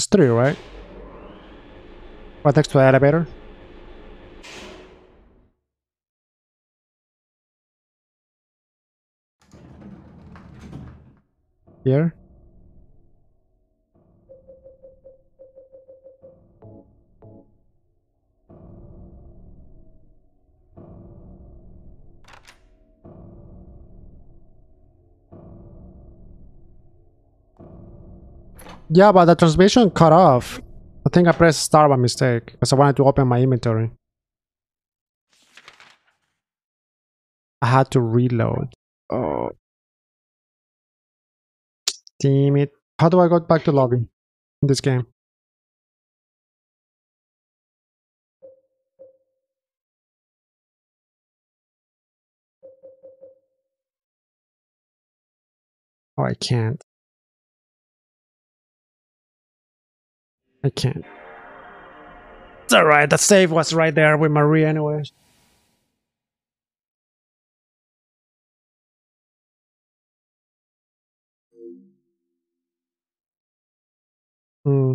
That's three, right? Right next to the elevator. Here. Yeah, but the transmission cut off. I think I pressed start by mistake because I wanted to open my inventory. I had to reload. Oh. Damn it. How do I go back to lobby in this game? Oh, I can't. I can't. It's alright, the save was right there with Marie anyways. Hmm.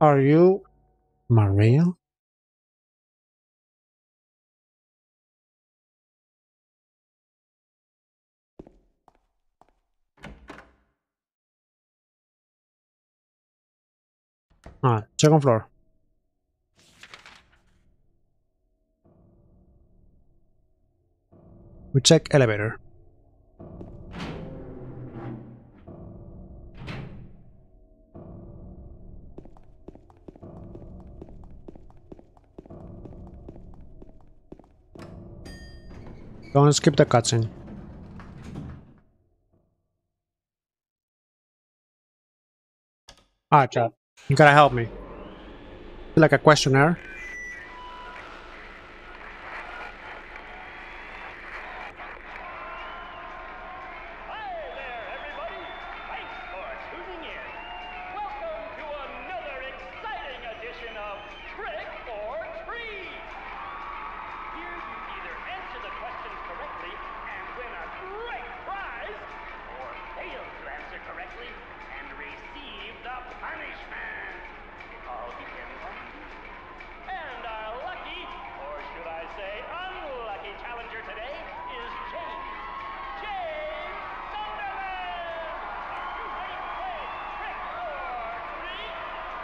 Are you Maria? Ah, second floor. We check elevator. Don't skip the cutscene. Ah, chat. You gotta help me. Like a questionnaire.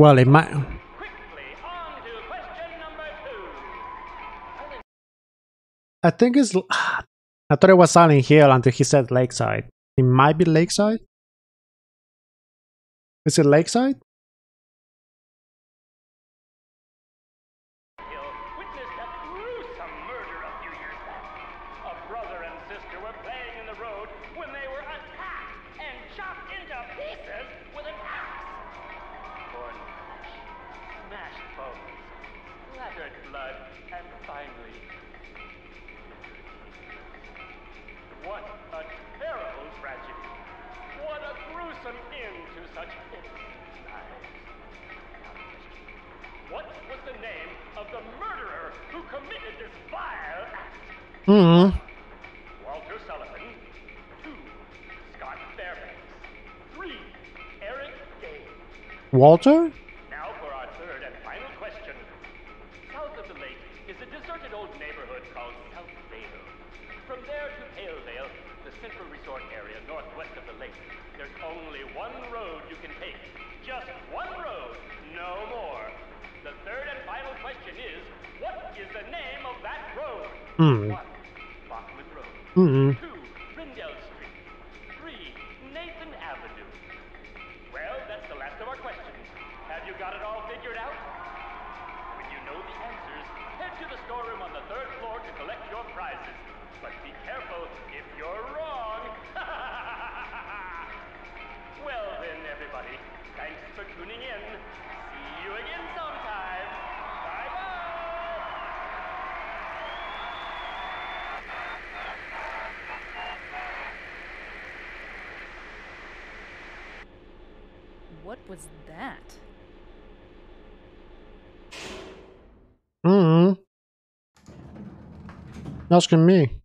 Well, it might. I think it's. I thought it was Silent Hill until he said Lakeside. It might be Lakeside. Is it Lakeside? Walter? Asking me.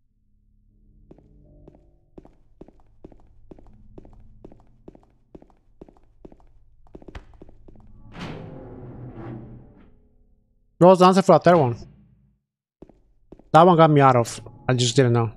What was the answer for that one? That one got me out of. I just didn't know.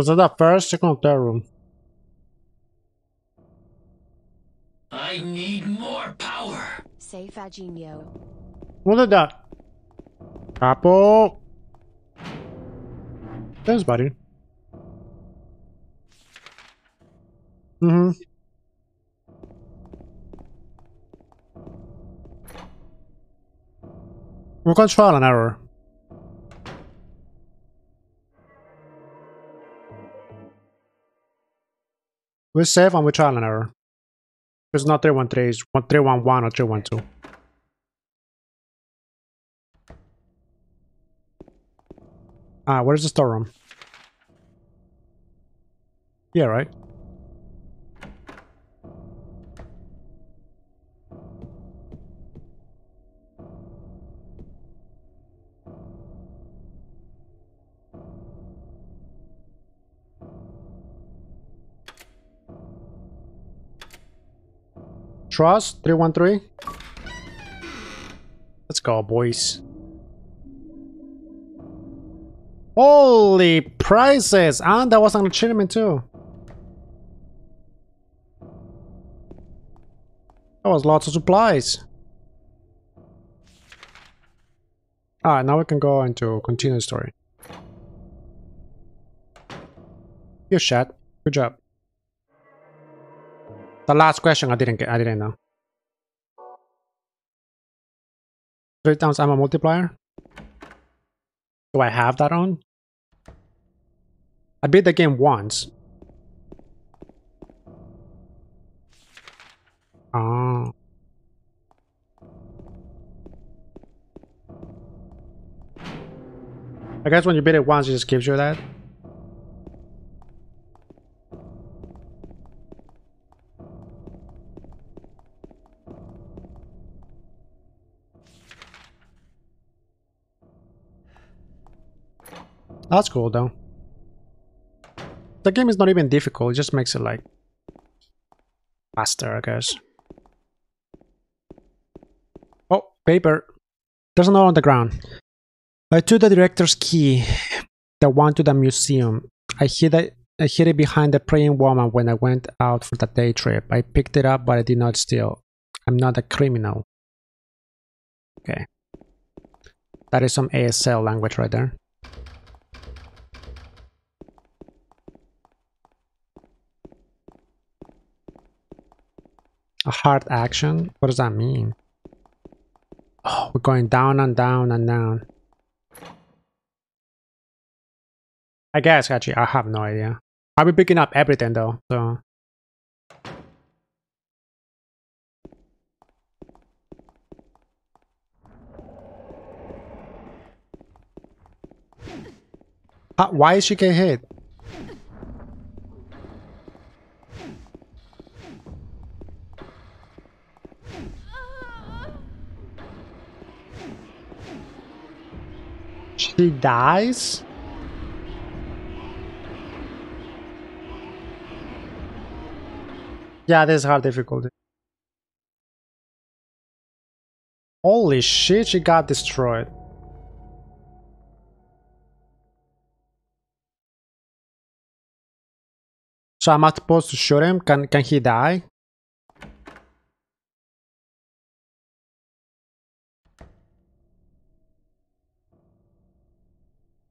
Was that the first second or third room? I need more power. Say Faginio. What is that? Apple. Thanks, buddy. Mm-hmm. We'll trial and error. We save and we trial and error. It's not 313, it's 311 or 312. Ah, where's the storeroom? Yeah, right? Trust? 313? Let's go, boys. Holy prices! And that was an achievement too. That was lots of supplies. Alright, now we can go into continue story. You chat. Good job. The last question I didn't get I didn't know. Three times ammo multiplier? Do I have that on? I beat the game once. Oh. I guess when you beat it once, it just gives you that. That's cool though. The game is not even difficult, it just makes it like faster, I guess. Oh, paper. There's another on the ground. I took the director's key, the one to the museum. I hid it, I hid it behind the praying woman when I went out for the day trip. I picked it up, but I did not steal. I'm not a criminal. Okay. That is some ASL language right there. A hard action? What does that mean? Oh, we're going down and down and down. I guess actually I have no idea. I'll be picking up everything though, so Uh, why is she getting hit? She dies? Yeah, this is hard difficulty. Holy shit, she got destroyed. So I'm I supposed to shoot him? Can can he die?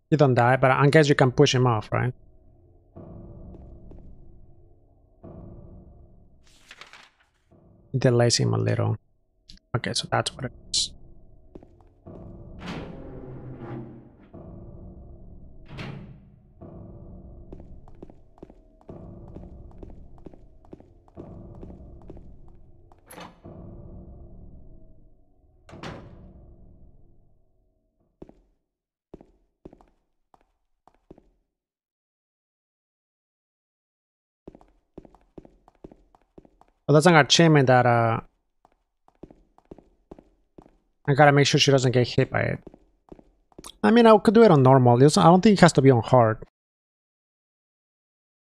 He don't die, but I guess you can push him off, right? It delays him a little. Okay, so that's what it is. That's an achievement that uh, I gotta make sure she doesn't get hit by it. I mean, I could do it on normal. I don't think it has to be on hard.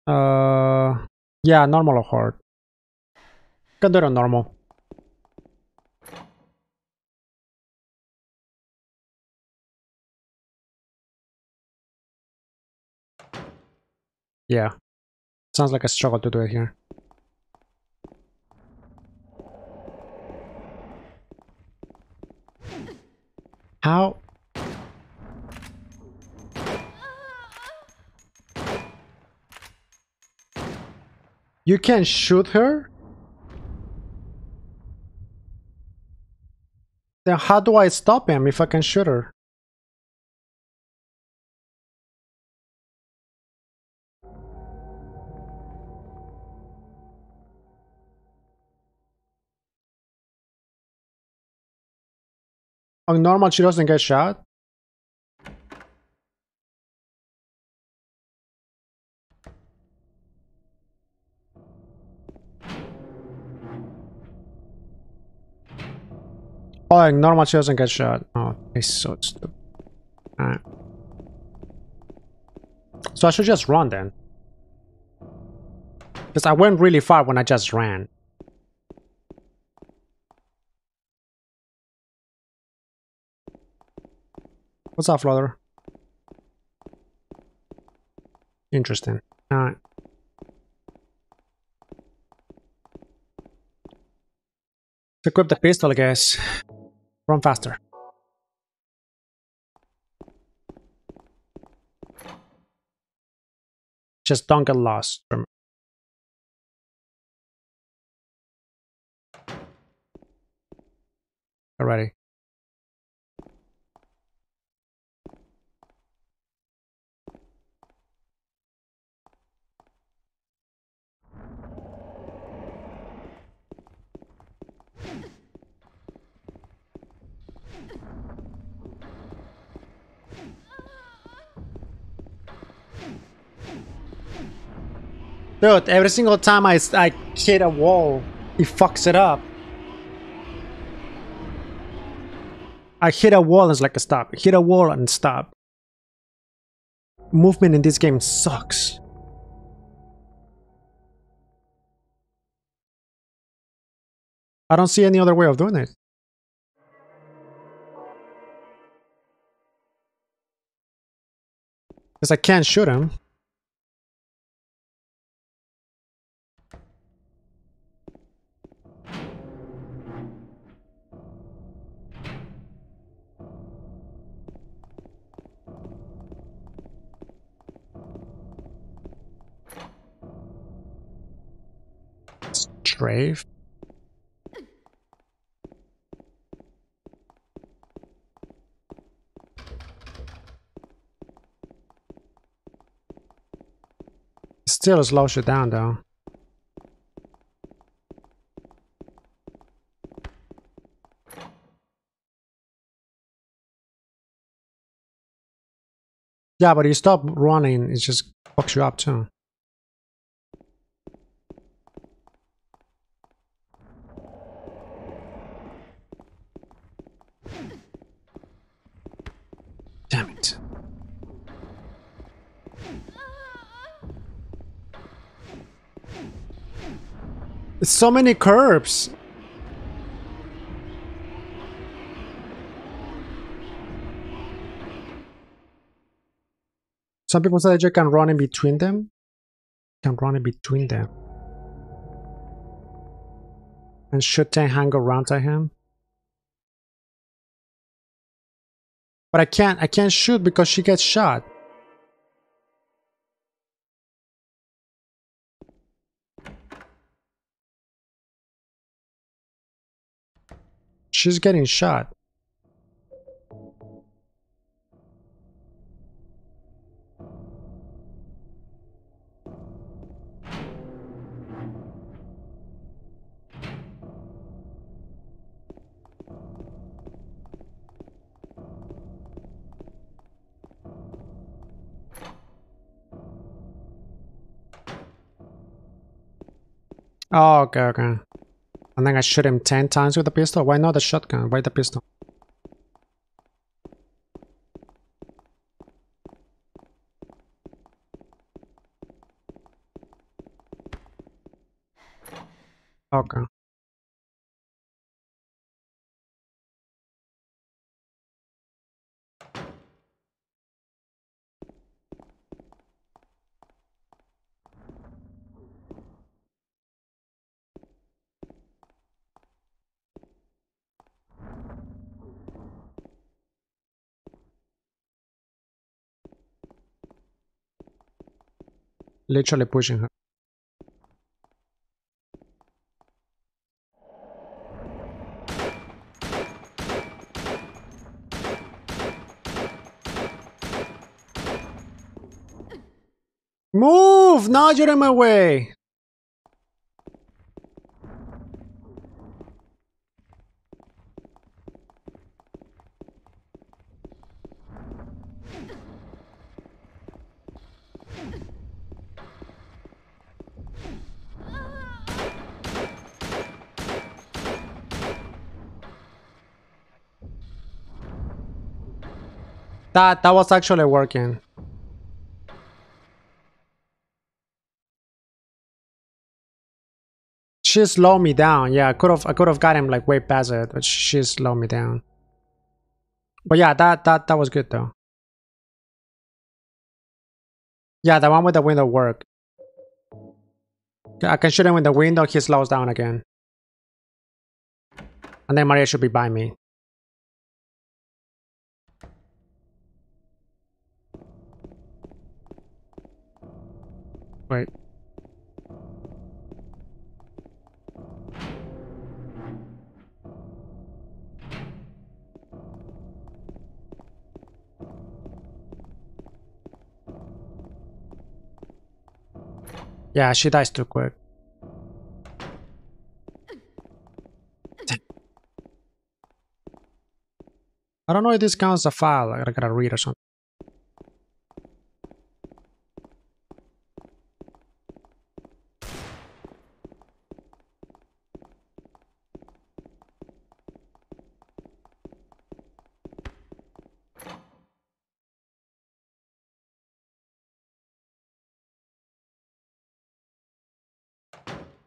Uh, yeah, normal or hard. Can do it on normal. Yeah. Sounds like a struggle to do it here. How? You can shoot her? Then how do I stop him if I can shoot her? On normal, she doesn't get shot. Oh, like normal, she doesn't get shot. Oh, it's so stupid. Alright. So I should just run then. Because I went really far when I just ran. What's up, Flutter? Interesting. Alright. To equip the pistol, I guess. Run faster. Just don't get lost. Alrighty. Dude, every single time I, I hit a wall, he fucks it up. I hit a wall and it's like a stop. Hit a wall and stop. Movement in this game sucks. I don't see any other way of doing it. Because I can't shoot him. Strafe. Still slows you down though. Yeah, but you stop running, it just fucks you up too. Damn it. It's so many curbs. Some people say that you can run in between them. You can run in between them. And should they hang around to him? But I can't I can't shoot because she gets shot. She's getting shot. Oh, okay, okay. And then I shoot him 10 times with the pistol? Why not the shotgun? Why the pistol? Okay. Literally pushing her. Move! Now you're in my way! That that was actually working. She slowed me down. Yeah, I could have I could have got him like way past it, but she slowed me down. But yeah, that that that was good though. Yeah, the one with the window work. I can shoot him with the window, he slows down again. And then Maria should be by me. Wait. Yeah, she dies too quick. I don't know if this counts as a file. I gotta read or something.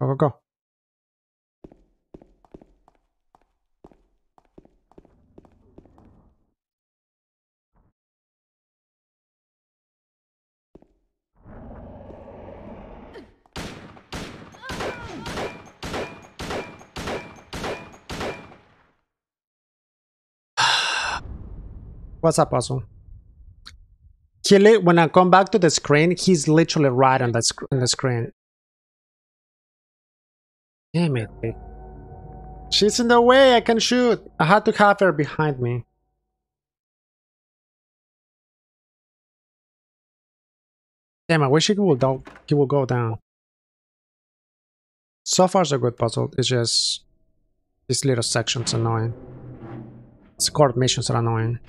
Go, go. What's up, Puzzle? He when I come back to the screen, he's literally right on the, sc- on the screen. Damn it. She's in the way, I can shoot. I had to have her behind me. Damn, I wish he will, do- he will go down. So far, so good puzzle. It's just this little section's annoying. Scored missions are annoying.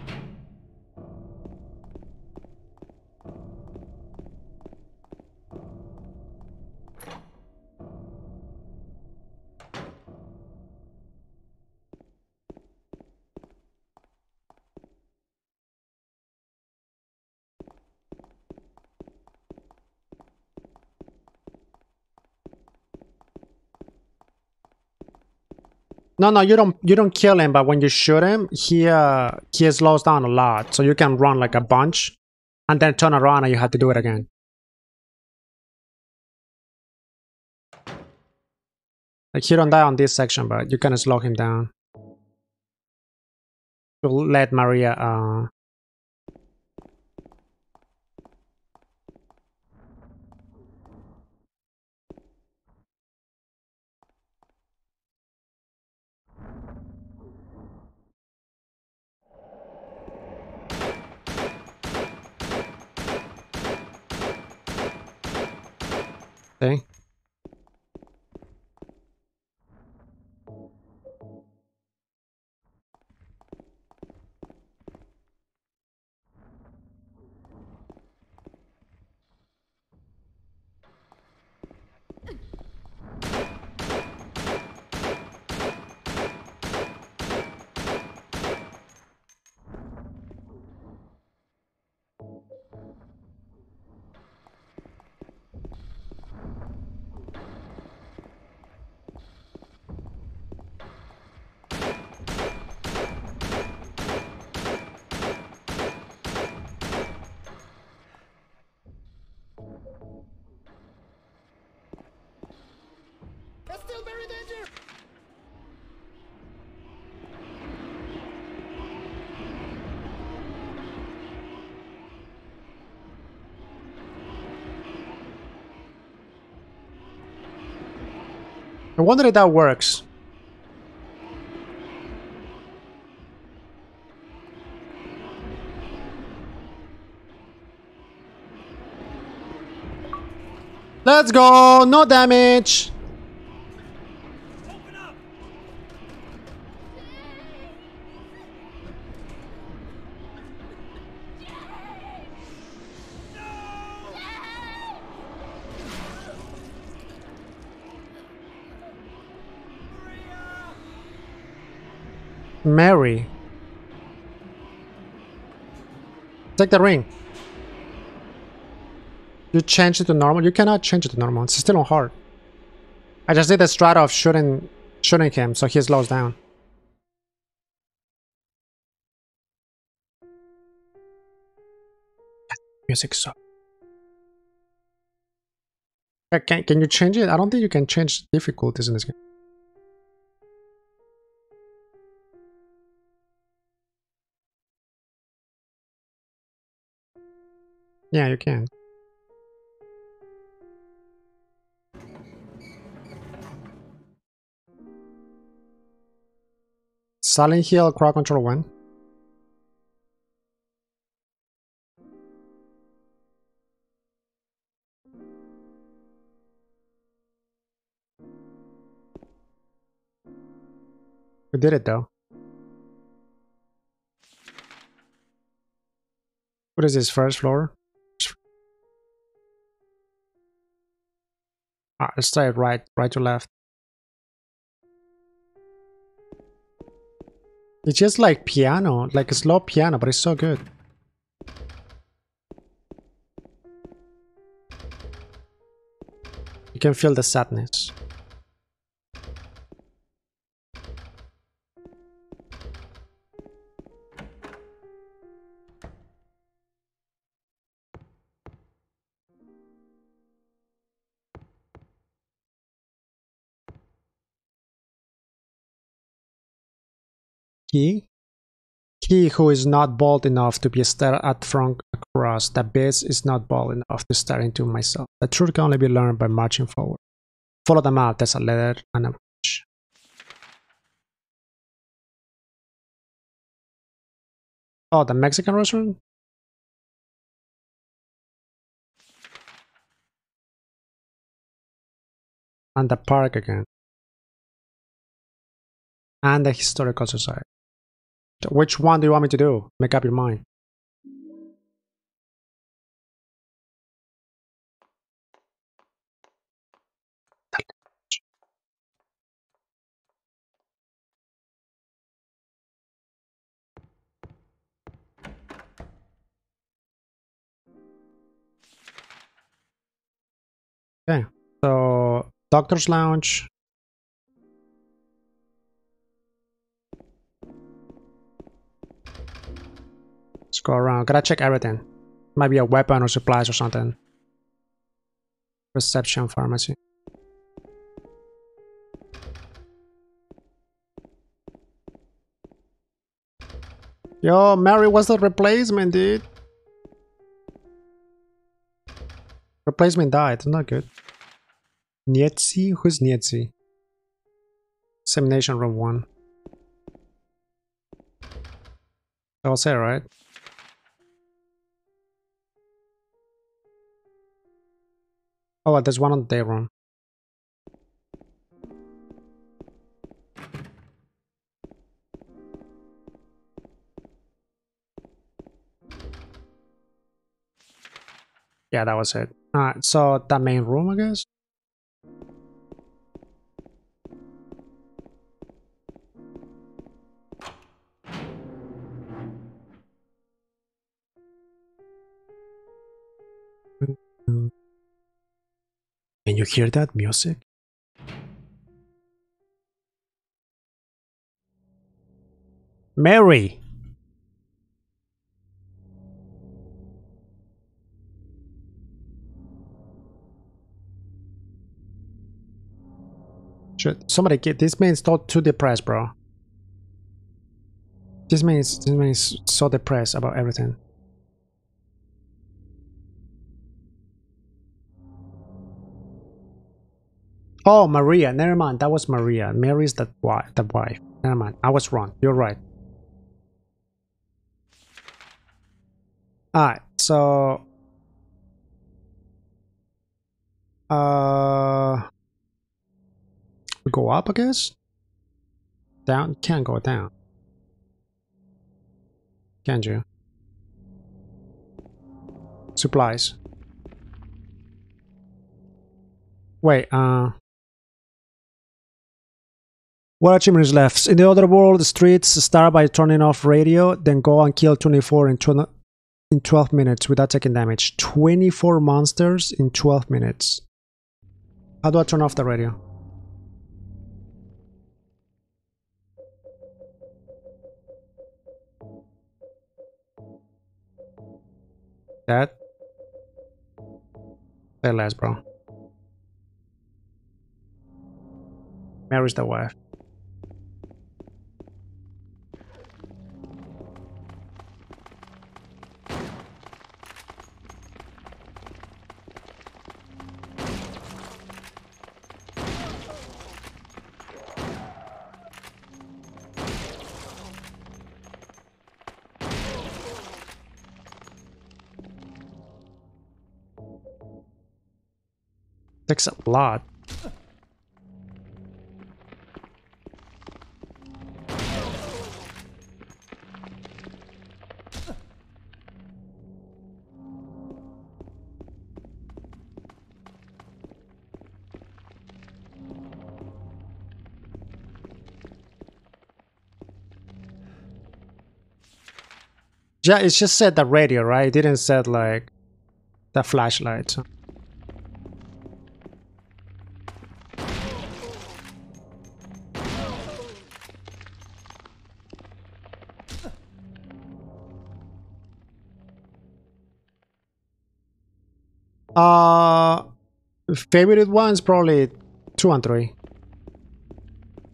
No, no, you don't. You don't kill him, but when you shoot him, he uh, he slows down a lot. So you can run like a bunch, and then turn around, and you have to do it again. Like he don't die on this section, but you can slow him down. To let Maria. Uh, see? I wonder if that works. Let's go! No damage! Take the ring. You change it to normal? You cannot change it to normal. It's still on hard. I just did a strata of shooting, shooting him, so he slows down. Music so. Uh, can, can you change it? I don't think you can change difficulties in this game. Yeah, you can. Silent Hill crowd control one. We did it though. What is this first floor? Uh, Try it right, right to left. It's just like piano, like a slow piano, but it's so good. You can feel the sadness. He? He who is not bold enough to be stared at from across the abyss is not bold enough to stare into myself. The truth can only be learned by marching forward. Follow the map, there's a letter and a bridge. Oh, the Mexican restaurant? And the park again. And the historical society. Which one do you want me to do? Make up your mind. Okay, so Doctor's Lounge. Let's go around. Gotta check everything. Might be a weapon or supplies or something. Reception pharmacy. Yo, Mary was the replacement, dude. Replacement died. Not good. Nietzi? Who's Nietzi? Semination room 1. That was it, right? Oh, there's one on the day room. Yeah, that was it. Alright, so that main room, I guess? You hear that music? Mary! Should somebody get this man's not too depressed, bro. This man is this man is so depressed about everything. Oh, Maria. Never mind. That was Maria. Mary's the wife. The wife. Never mind. I was wrong. You're right. Alright. So. Uh. Go up, I guess. Down. Can't go down. Can't you? Supplies. Wait. Uh. What achievement left? In the other world, streets start by turning off radio, then go and kill 24 in 12, in 12 minutes without taking damage. 24 monsters in 12 minutes. How do I turn off the radio? That? Say less, bro. Mary's the wife. Takes a lot. Yeah, it's just said the radio, right? It didn't said like the flashlight. Favorite ones probably two and three.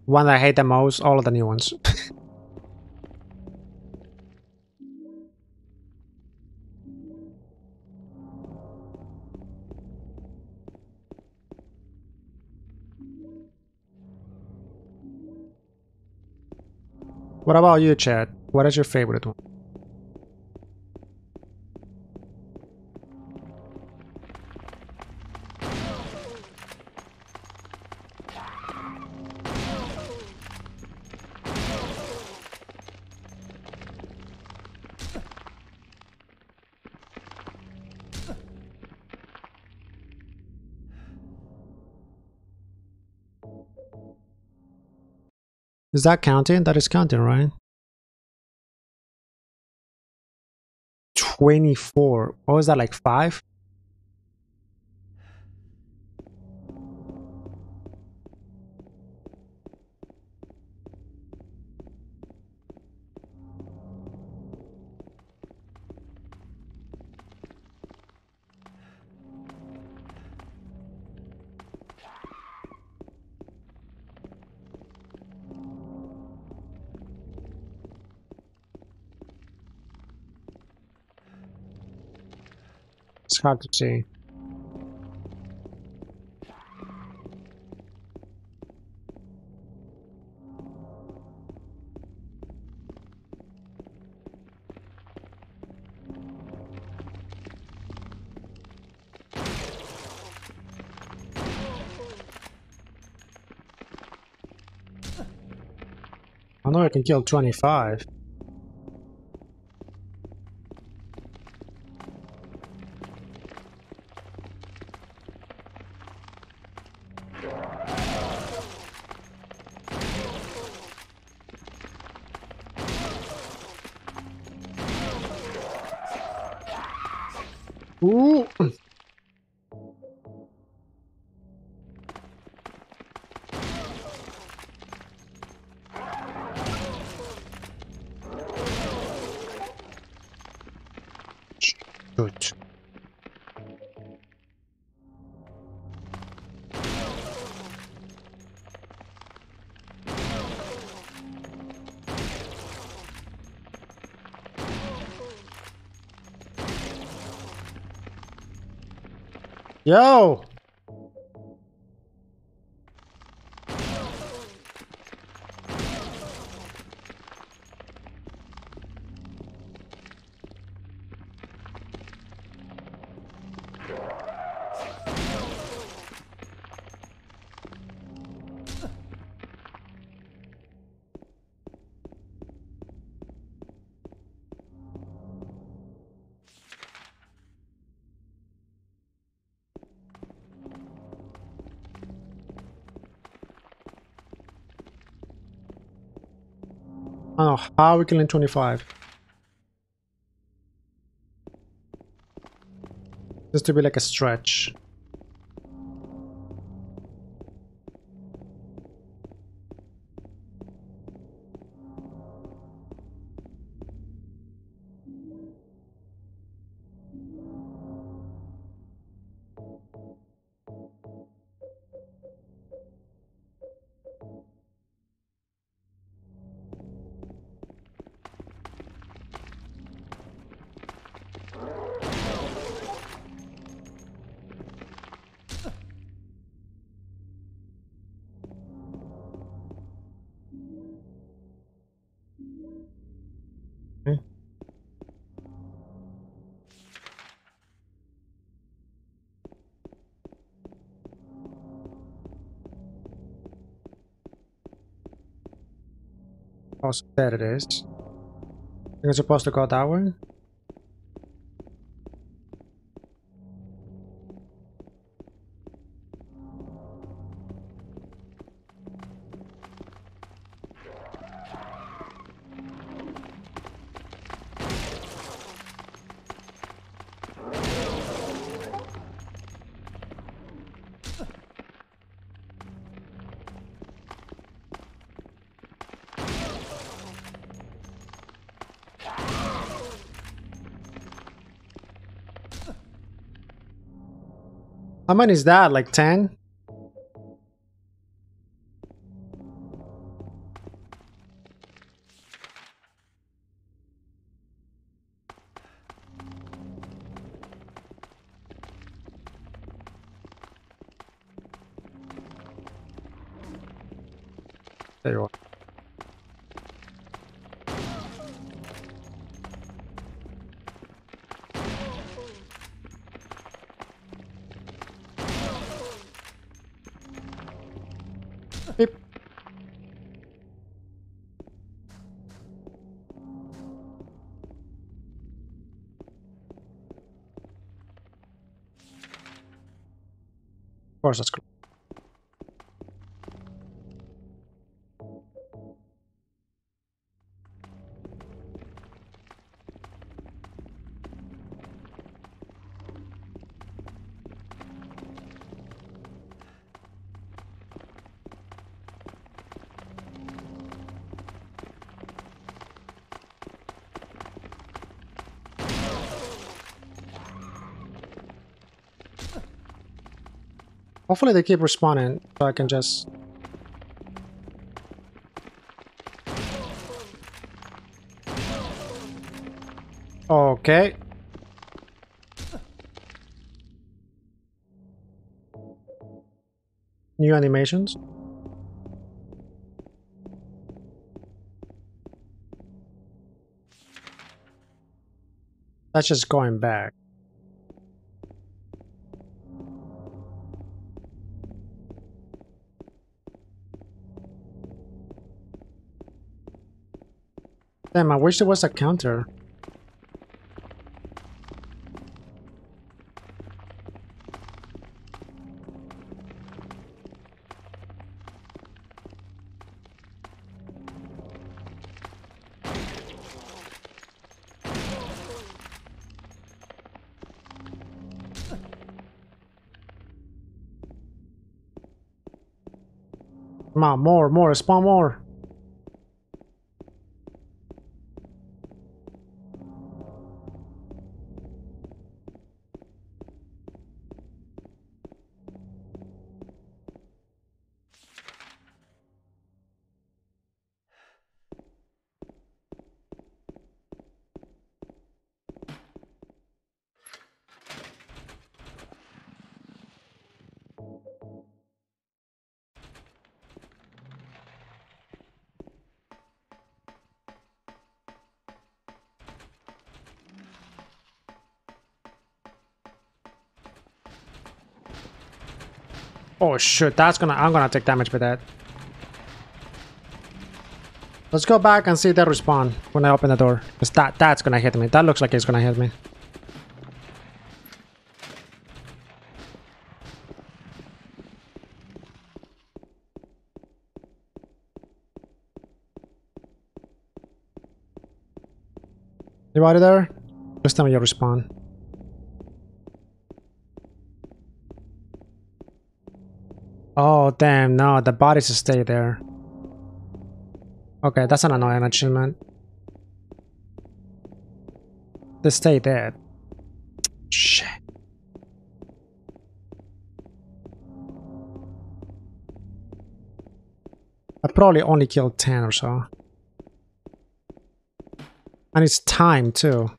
One I hate the most, all of the new ones. what about you, Chad? What is your favorite one? Is that counting? That is counting, right? 24. What was that, like 5? I know I can kill 25. Ooh. Yo! Are we killing 25? Just to be like a stretch. Think it's supposed to go that way? How many is that? Like 10? Hopefully they keep respawning so I can just... Okay. New animations. That's just going back. Damn, I wish there was a counter. Come on, more, more, spawn more. Oh shit, that's gonna I'm gonna take damage with that. Let's go back and see the respawn when I open the door. Cause that that's gonna hit me. That looks like it's gonna hit me. Anybody there? Just tell me you respawn. Oh, damn, no, the bodies stay there. Okay, that's an annoying achievement. They stay dead. Shit. I probably only killed 10 or so. And it's time too.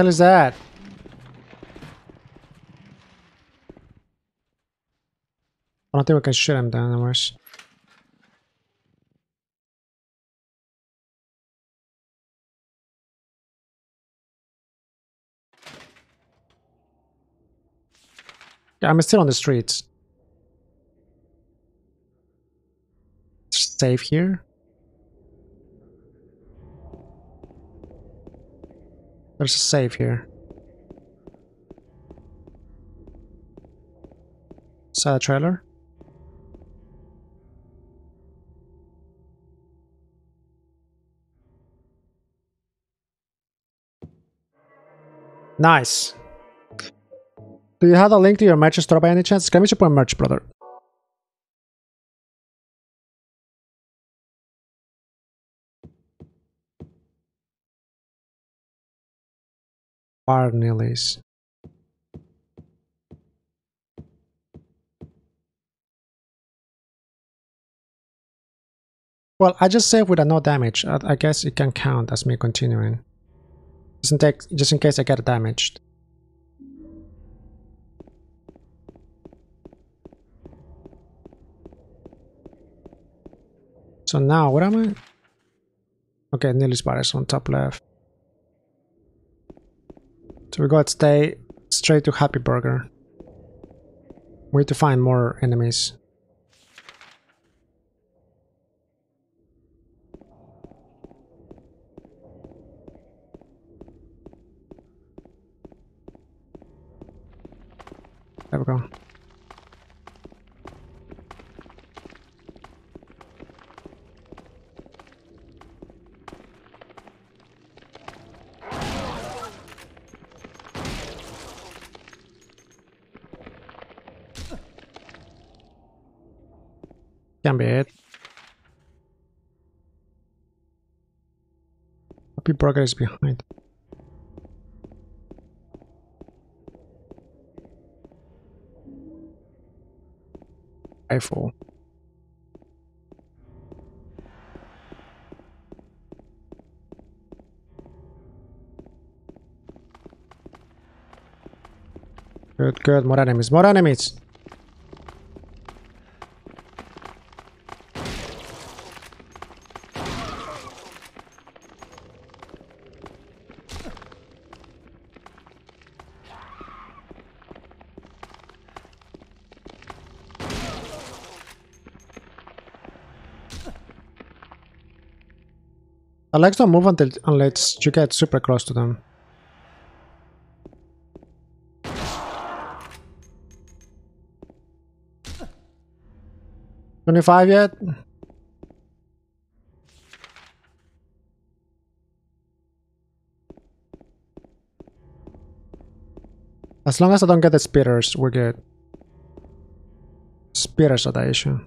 hell is that? I don't think we can shoot him down anyways. Yeah, I'm still on the streets. Safe here. There's a save here. Is that a trailer? Nice. Do you have a link to your merch store by any chance? Can we support merch, brother? Well, I just saved with a no damage. I, guess it can count as me continuing. Just in, take, just in case I get damaged. So now, where am I? Okay, nearly spiders on top left. So we got stay straight to Happy Burger. Need to find more enemies. There we go. Be it. Happy Burger is behind. Rifle. Good, good. More enemies. More enemies. I don't move until unless you get super close to them. Twenty-five yet? As long as I don't get the spitters, we're good. Spitters are the issue.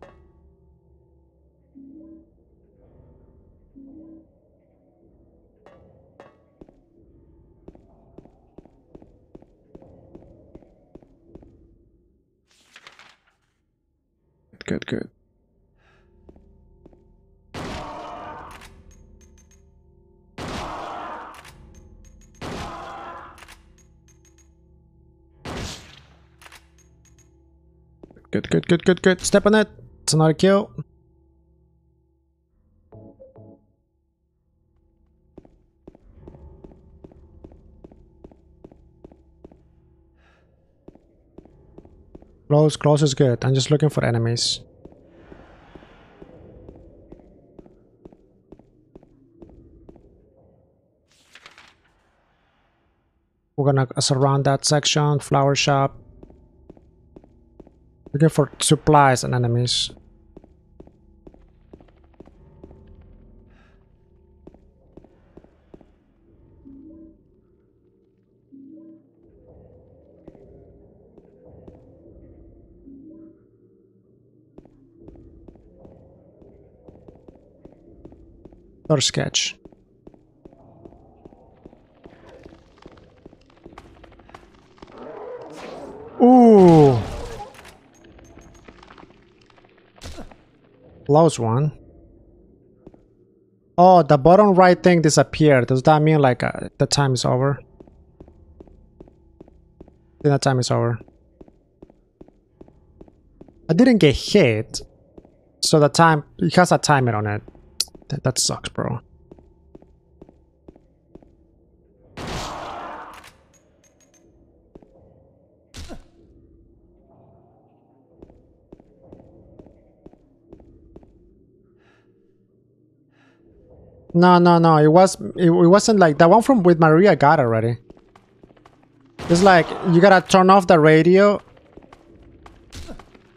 Good, good, good. Step on it. It's not a kill. Close, close is good. I'm just looking for enemies. We're gonna surround that section, flower shop. Looking for supplies and enemies. Or sketch. Ooh. Close one. Oh, the bottom right thing disappeared. Does that mean like uh, the time is over? I think the time is over. I didn't get hit. So the time, it has a timer on it. That, that sucks, bro. No, no, no. It was. It, it wasn't like that one from with Maria. Got already. It's like you gotta turn off the radio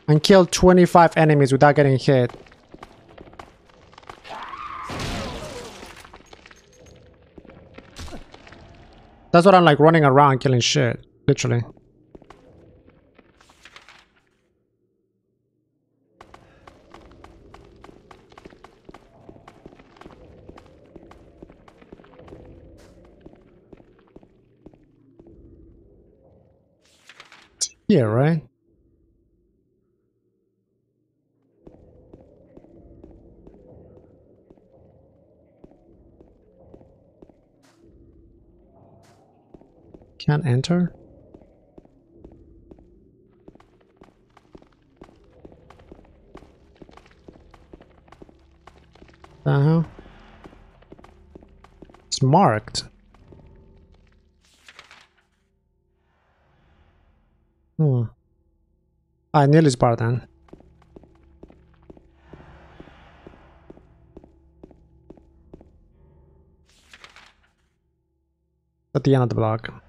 and kill 25 enemies without getting hit. That's what I'm like running around killing shit, literally. Yeah, right? Can't enter? The hell? It's marked. Hmm. Neely's bar then. At the end of the block.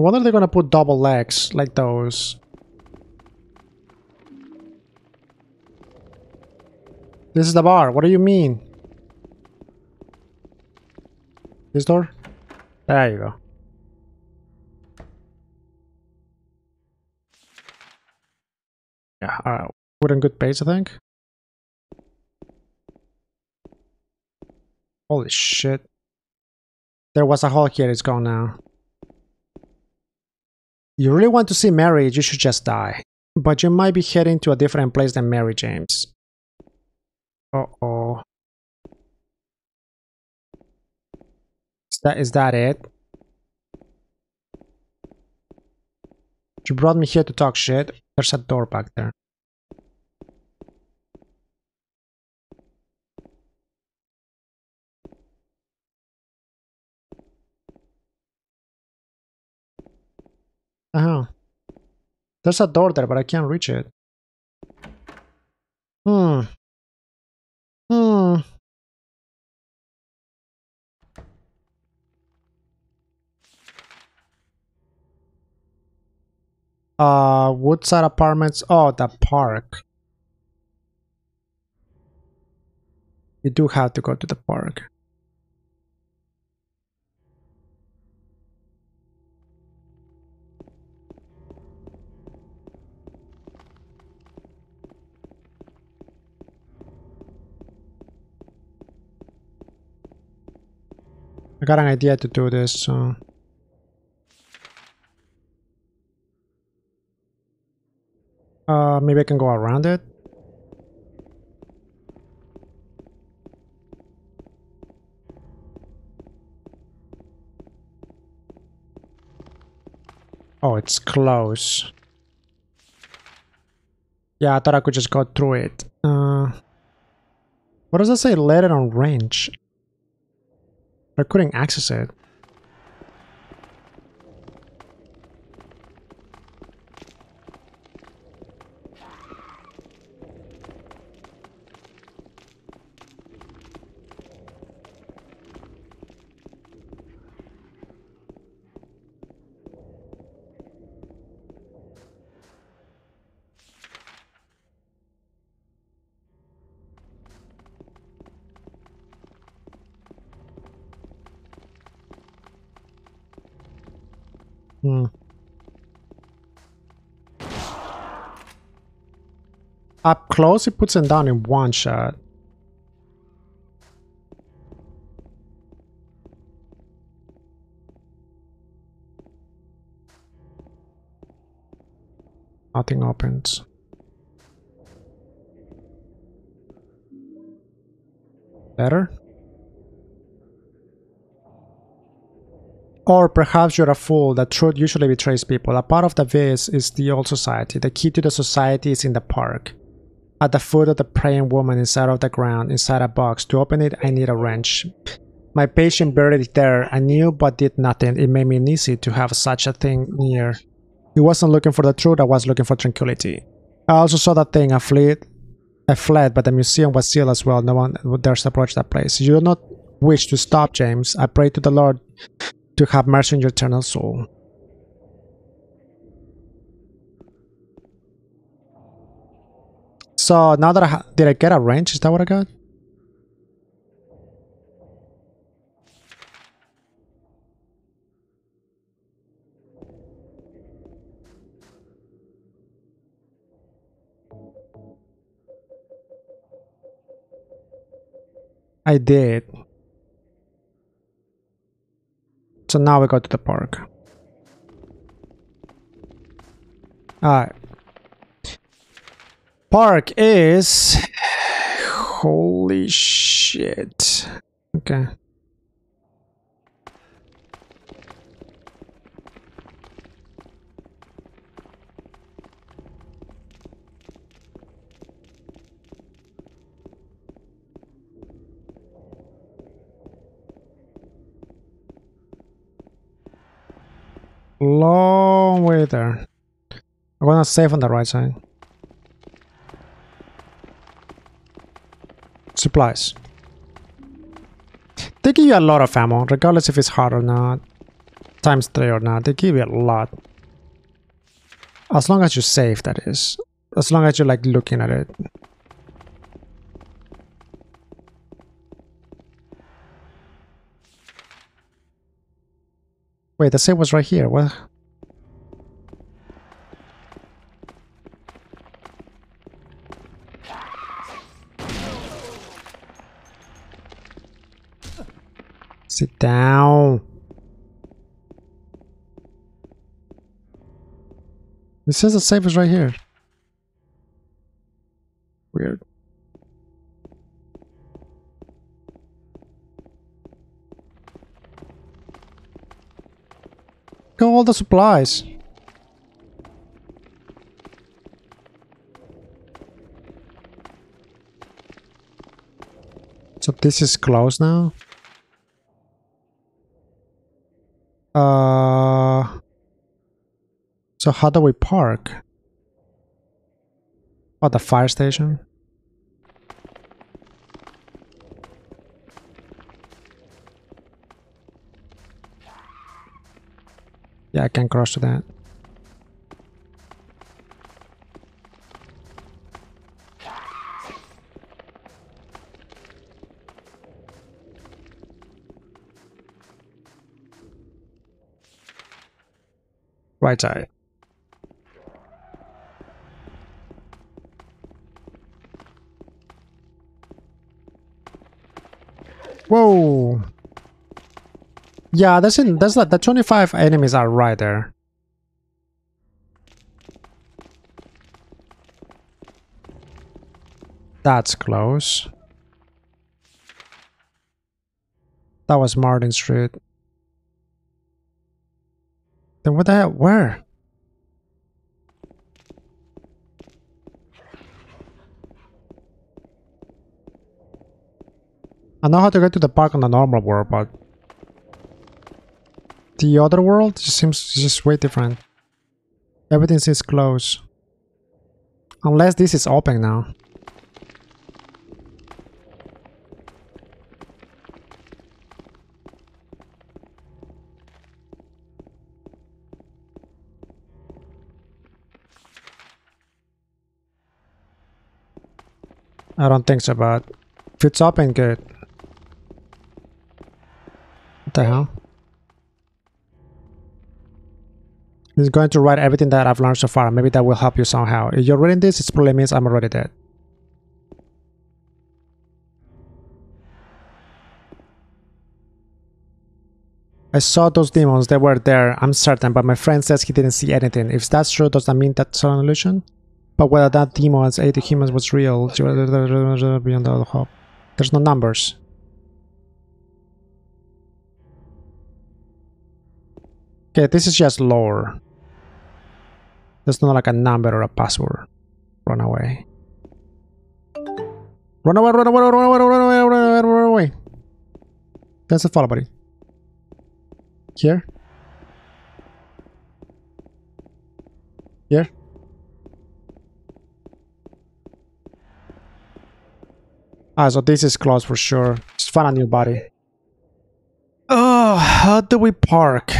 I wonder if they're gonna put double legs like those. This is the bar. What do you mean? This door? There you go. Yeah, uh, wooden good base, I think. Holy shit. There was a hole here, it's gone now. You really want to see Mary, you should just die. But you might be heading to a different place than Mary James. Uh-oh. Is that, is that it? You brought me here to talk shit. There's a door back there. Oh. There's a door there, but I can't reach it. Hmm. Hmm. Uh, Woodside Apartments. Oh, the park. We do have to go to the park. Got an idea to do this, so... Uh, maybe I can go around it? Oh, it's close. Yeah, I thought I could just go through it. Uh, what does it say? Let it on range. I couldn't access it. Up close, he puts them down in one shot. Nothing opens. Better? Or perhaps you're a fool. The truth usually betrays people. A part of the vase is the old society. The key to the society is in the park. At the foot of the praying woman inside of the ground, inside a box. To open it, I need a wrench. My patient buried it there. I knew but did nothing. It made me uneasy to have such a thing near. He wasn't looking for the truth, I was looking for tranquility. I also saw that thing. I fled, I fled, but the museum was sealed as well. No one dares approach that place. You do not wish to stop, James. I pray to the Lord to have mercy on your eternal soul. So now that I did I get a wrench? Is that what I got? I did. So now we go to the park. Alright. Park is... Holy shit. Okay. Long way there. I'm gonna save on the right side. Supplies. They give you a lot of ammo, regardless if it's hard or not. Times 3 or not, they give you a lot. As long as you're safe, that is. As long as you're like looking at it. Wait, the save was right here. What? Sit down. It says the save is right here. Weird. Go all the supplies. So this is closed now. Uh. So how do we park? Oh, the fire station. Yeah, I can cross to that. Right side. Whoa. Yeah, that's in that's like the 25 enemies are right there. That's close. That was Martin Street. Then what the hell? Where? I know how to get to the park on the normal world, but the other world just seems just way different. Everything seems closed. Unless this is open now. I don't think so, but if it's open, good. What the hell? He's going to write everything that I've learned so far. Maybe that will help you somehow. If you're reading this, it probably means I'm already dead. I saw those demons, they were there, I'm certain, but my friend says he didn't see anything. If that's true, does that mean that's an illusion? But whether that demons ate the humans was real, beyond all hope. There's no numbers. Okay, this is just lore. There's not like a number or a password. Run away. Run away, run away, run away, run away, run away, run away. That's the follow, buddy. Here. Here. Ah, so this is closed for sure. Just find a new body. Oh, how do we park?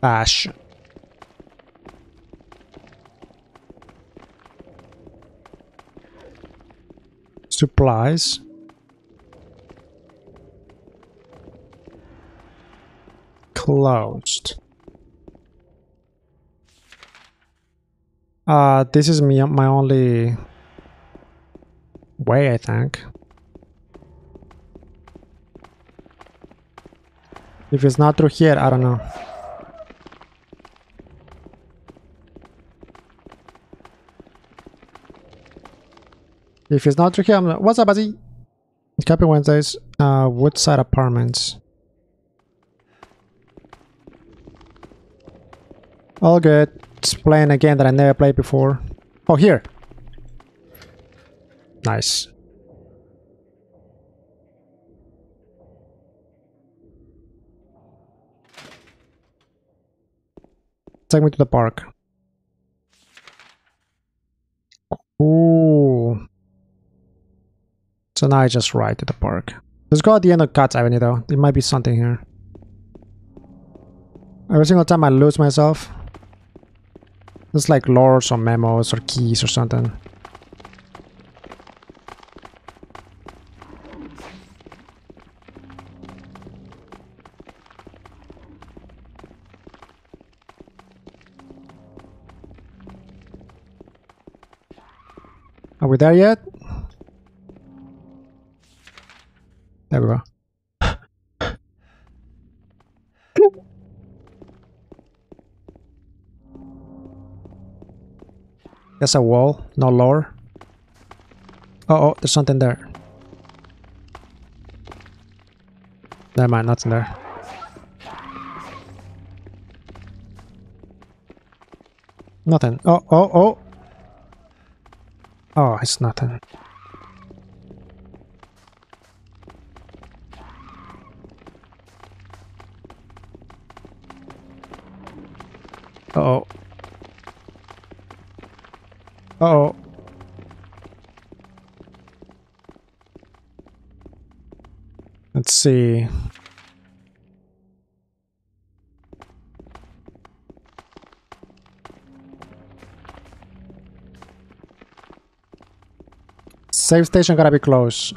Bash. Supplies. Closed. Uh, this is me, my only way, I think. If it's not through here, I don't know. If it's not through here, I'm like, what's up, Buzzy? Happy Wednesdays. Uh, Woodside Apartments. All good. Playing a game that I never played before. Oh, here. Nice. Take me to the park. Ooh. So now I just ride to the park. Let's go at the end of Guts Avenue though. There might be something here. Every single time I lose myself, it's like lores or memos or keys or something. Are we there yet? There we go. That's a wall, no lore. Oh, oh, there's something there. Never mind, nothing there. Nothing. Oh, oh, oh. Oh, it's nothing. Uh oh. Uh oh. Let's see. Save station gotta be close.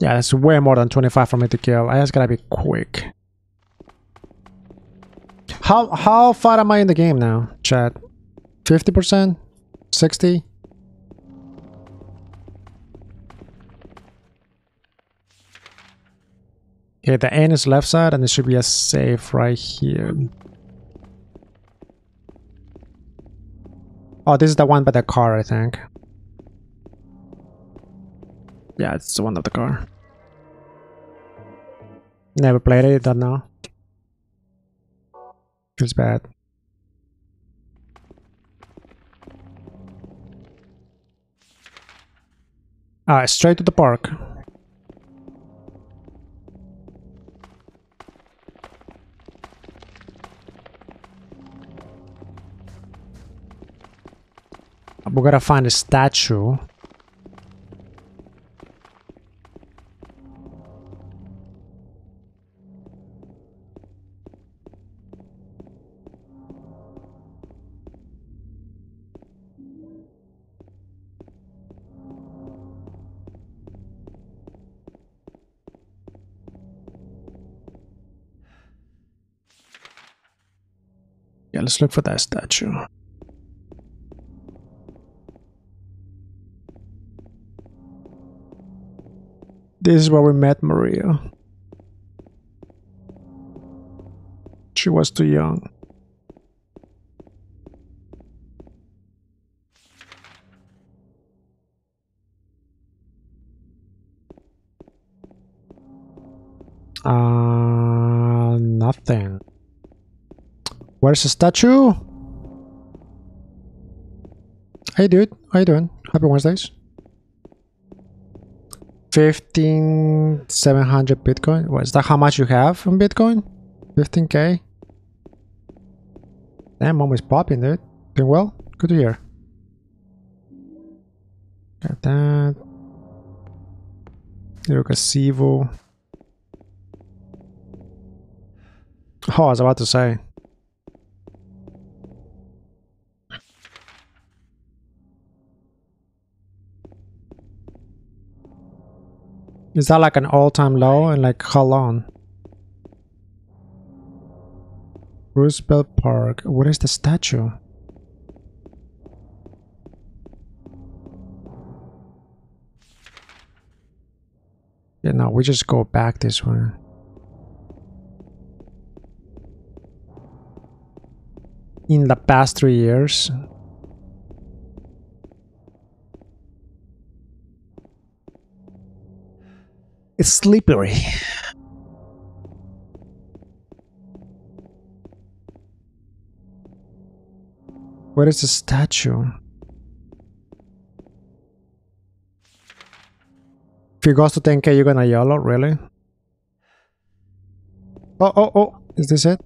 Yeah, that's way more than 25 for me to kill. I just gotta be quick. How how far am I in the game now, chat? 50%? 60? Okay, the end is left side and there should be a safe right here. Oh, this is the one by the car, I think. Yeah, it's the one of the car. Never played it, don't know. Feels bad. Alright, straight to the park. We gotta find a statue. Let's look for that statue. This is where we met Maria. She was too young. Uh, nothing. Where's the statue? Hey dude, how you doing? Happy Wednesdays. 15,700 Bitcoin. What, is that how much you have in Bitcoin? 15k? Damn, mom is popping, dude. Doing well? Good to hear. Got that. Gazebo. Oh, I was about to say. Is that like an all-time low and like how long? Rosewater Park. What is the statue? Yeah, no, we just go back this way. In the past three years. It's slippery. Where is the statue? If you goes to 10k, you're gonna yellow, really? Oh, oh, oh, is this it?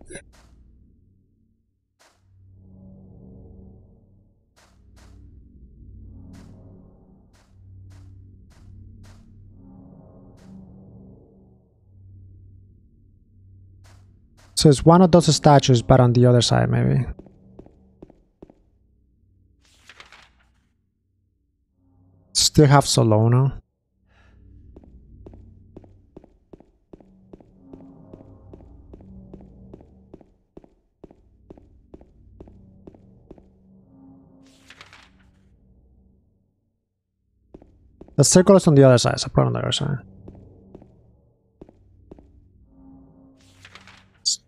So it's one of those statues, but on the other side, maybe. Still have Solana. The circle is on the other side, so put it on the other side.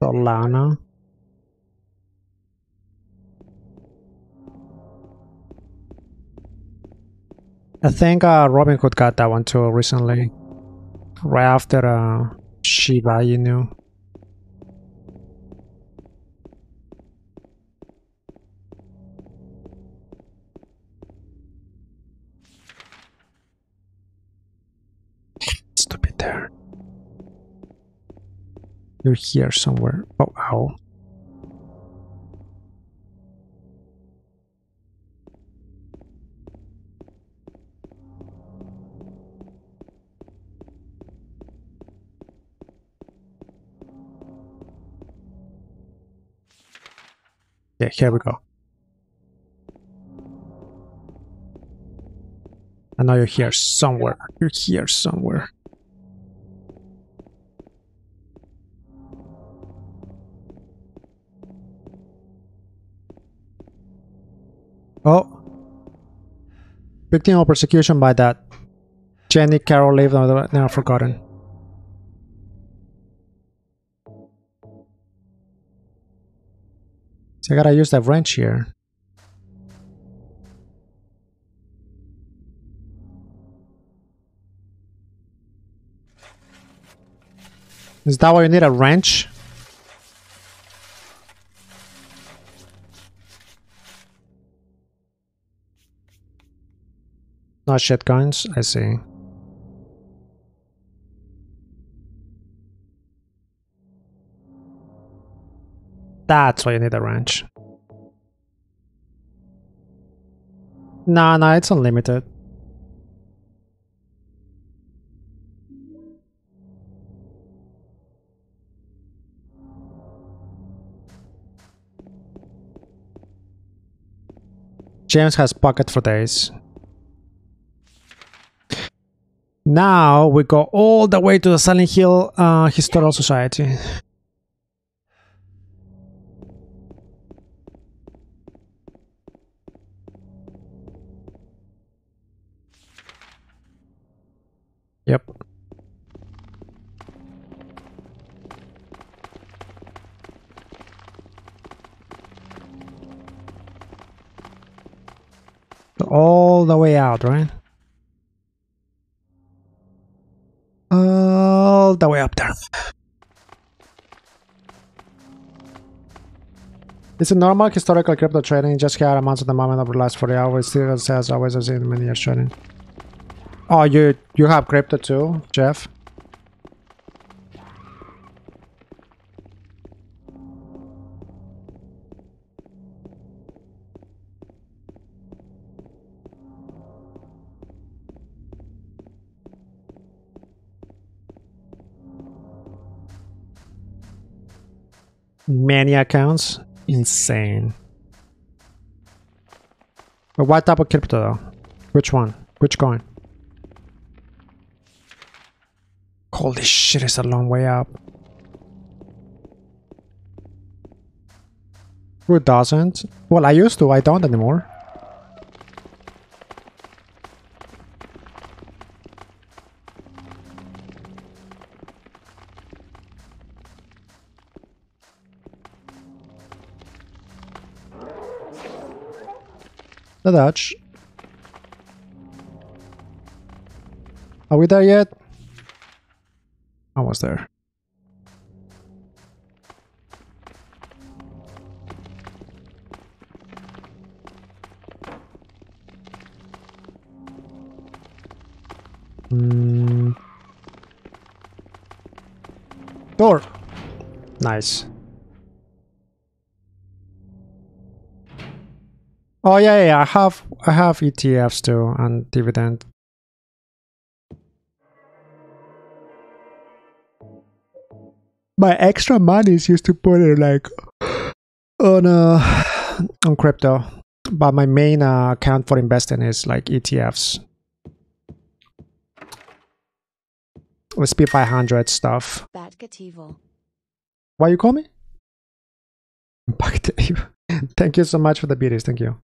Solana. I think uh, Robinhood got that one too recently. Right after uh, Shiba Inu. You're here somewhere. Oh, ow. Yeah, here we go. I know you're here somewhere. You're here somewhere. Oh. Victim of persecution by that Jenny Carroll lived on now forgotten. So I gotta use that wrench here. Is that why you need a wrench? Not shotguns, I see. That's why you need a wrench. Nah, nah, it's unlimited. James has pocket for days. Now we go all the way to the Silent Hill uh, Historical Society. Yep. All the way out, right? All the way up there. It's a normal historical crypto trading, just higher amounts at the moment over the last 40 hours. Still says always as in many years trading. Oh, you you have crypto too, Jeff? Many accounts? Insane. But what type of crypto though? Which one? Which coin? Holy shit, it's a long way up. Who doesn't? Well, I used to, I don't anymore. The Dutch. Are we there yet? Almost there. Hmm. Door. Nice. Oh yeah, yeah, I have I have ETFs too and dividend. My extra money is used to put it like on uh on crypto, but my main uh, account for investing is like ETFs. SP 500 stuff. Why you call me? Back to you. Thank you so much for the beauties. Thank you.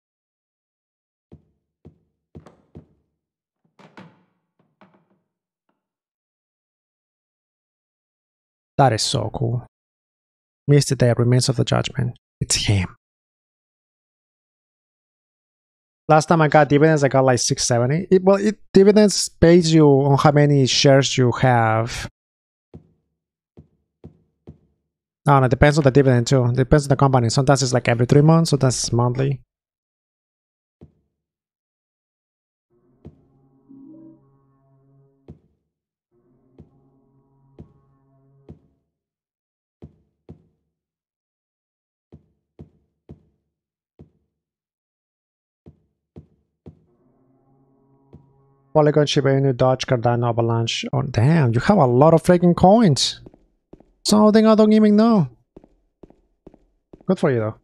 That is so cool. Misty Day remains of the judgment. It's him. Last time I got dividends, I got like 670. It, well, it dividends pays you on how many shares you have. No, it depends on the dividend too. It depends on the company. Sometimes it's like every three months, sometimes it's monthly. Polygon, Shiba Inu, Dodge, Cardano, Avalanche. Oh, damn, you have a lot of freaking coins. Some of them I don't even know. Good for you, though.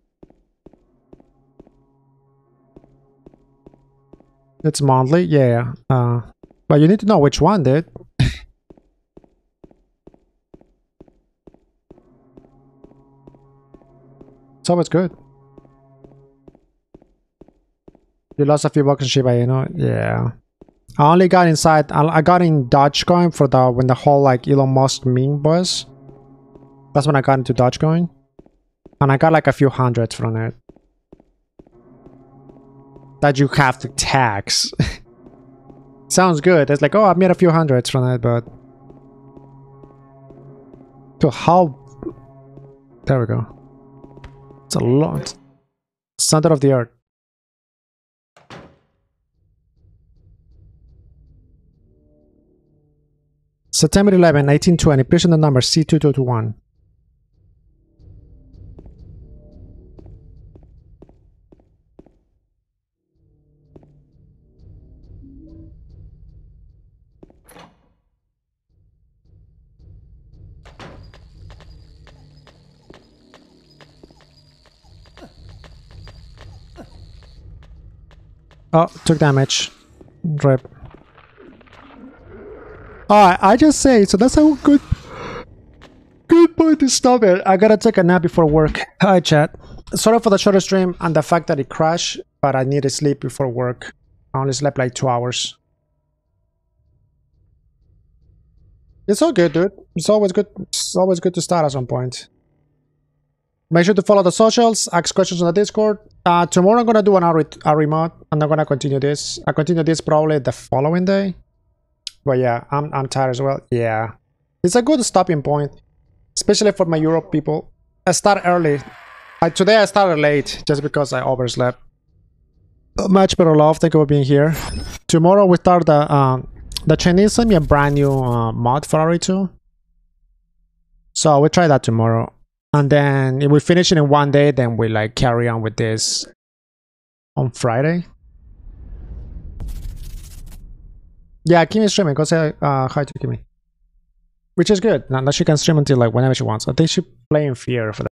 It's monthly? Yeah. Uh, but you need to know which one, dude. it's always good. You lost a few bucks in Shiba Inu? Yeah. I only got inside. I got in Dogecoin for the when the whole like Elon Musk meme was. That's when I got into Dogecoin, and I got like a few hundreds from it. That you have to tax. Sounds good. It's like, oh, I made a few hundreds from it, but to how? There we go. It's a lot. Center of the earth. September 11, 1920, prisoner number C2221. Oh, took damage. Rip. Alright, I just say, so that's a good good point to stop it. I gotta take a nap before work. Hi chat. Sorry for the shorter stream and the fact that it crashed, but I need to sleep before work. I only slept like two hours. It's all good, dude. It's always good. It's always good to start at some point. Make sure to follow the socials, ask questions on the Discord. Uh, tomorrow I'm gonna do an RE, RE mod. I'm not gonna continue this. I continue this probably the following day. But yeah, I'm I'm tired as well. Yeah, it's a good stopping point, especially for my Europe people. I start early. I, today I started late just because I overslept. Much better love. Thank you for being here. Tomorrow we start the um, the Chinese sent me a brand new uh, mod for RE2. So we try that tomorrow. And then if we finish it in one day, then we like carry on with this on Friday. Yeah, Kimmy's streaming. Go say uh, hi to Kimi. Which is good. Now now she can stream until like whenever she wants. I think she playing Fear for that.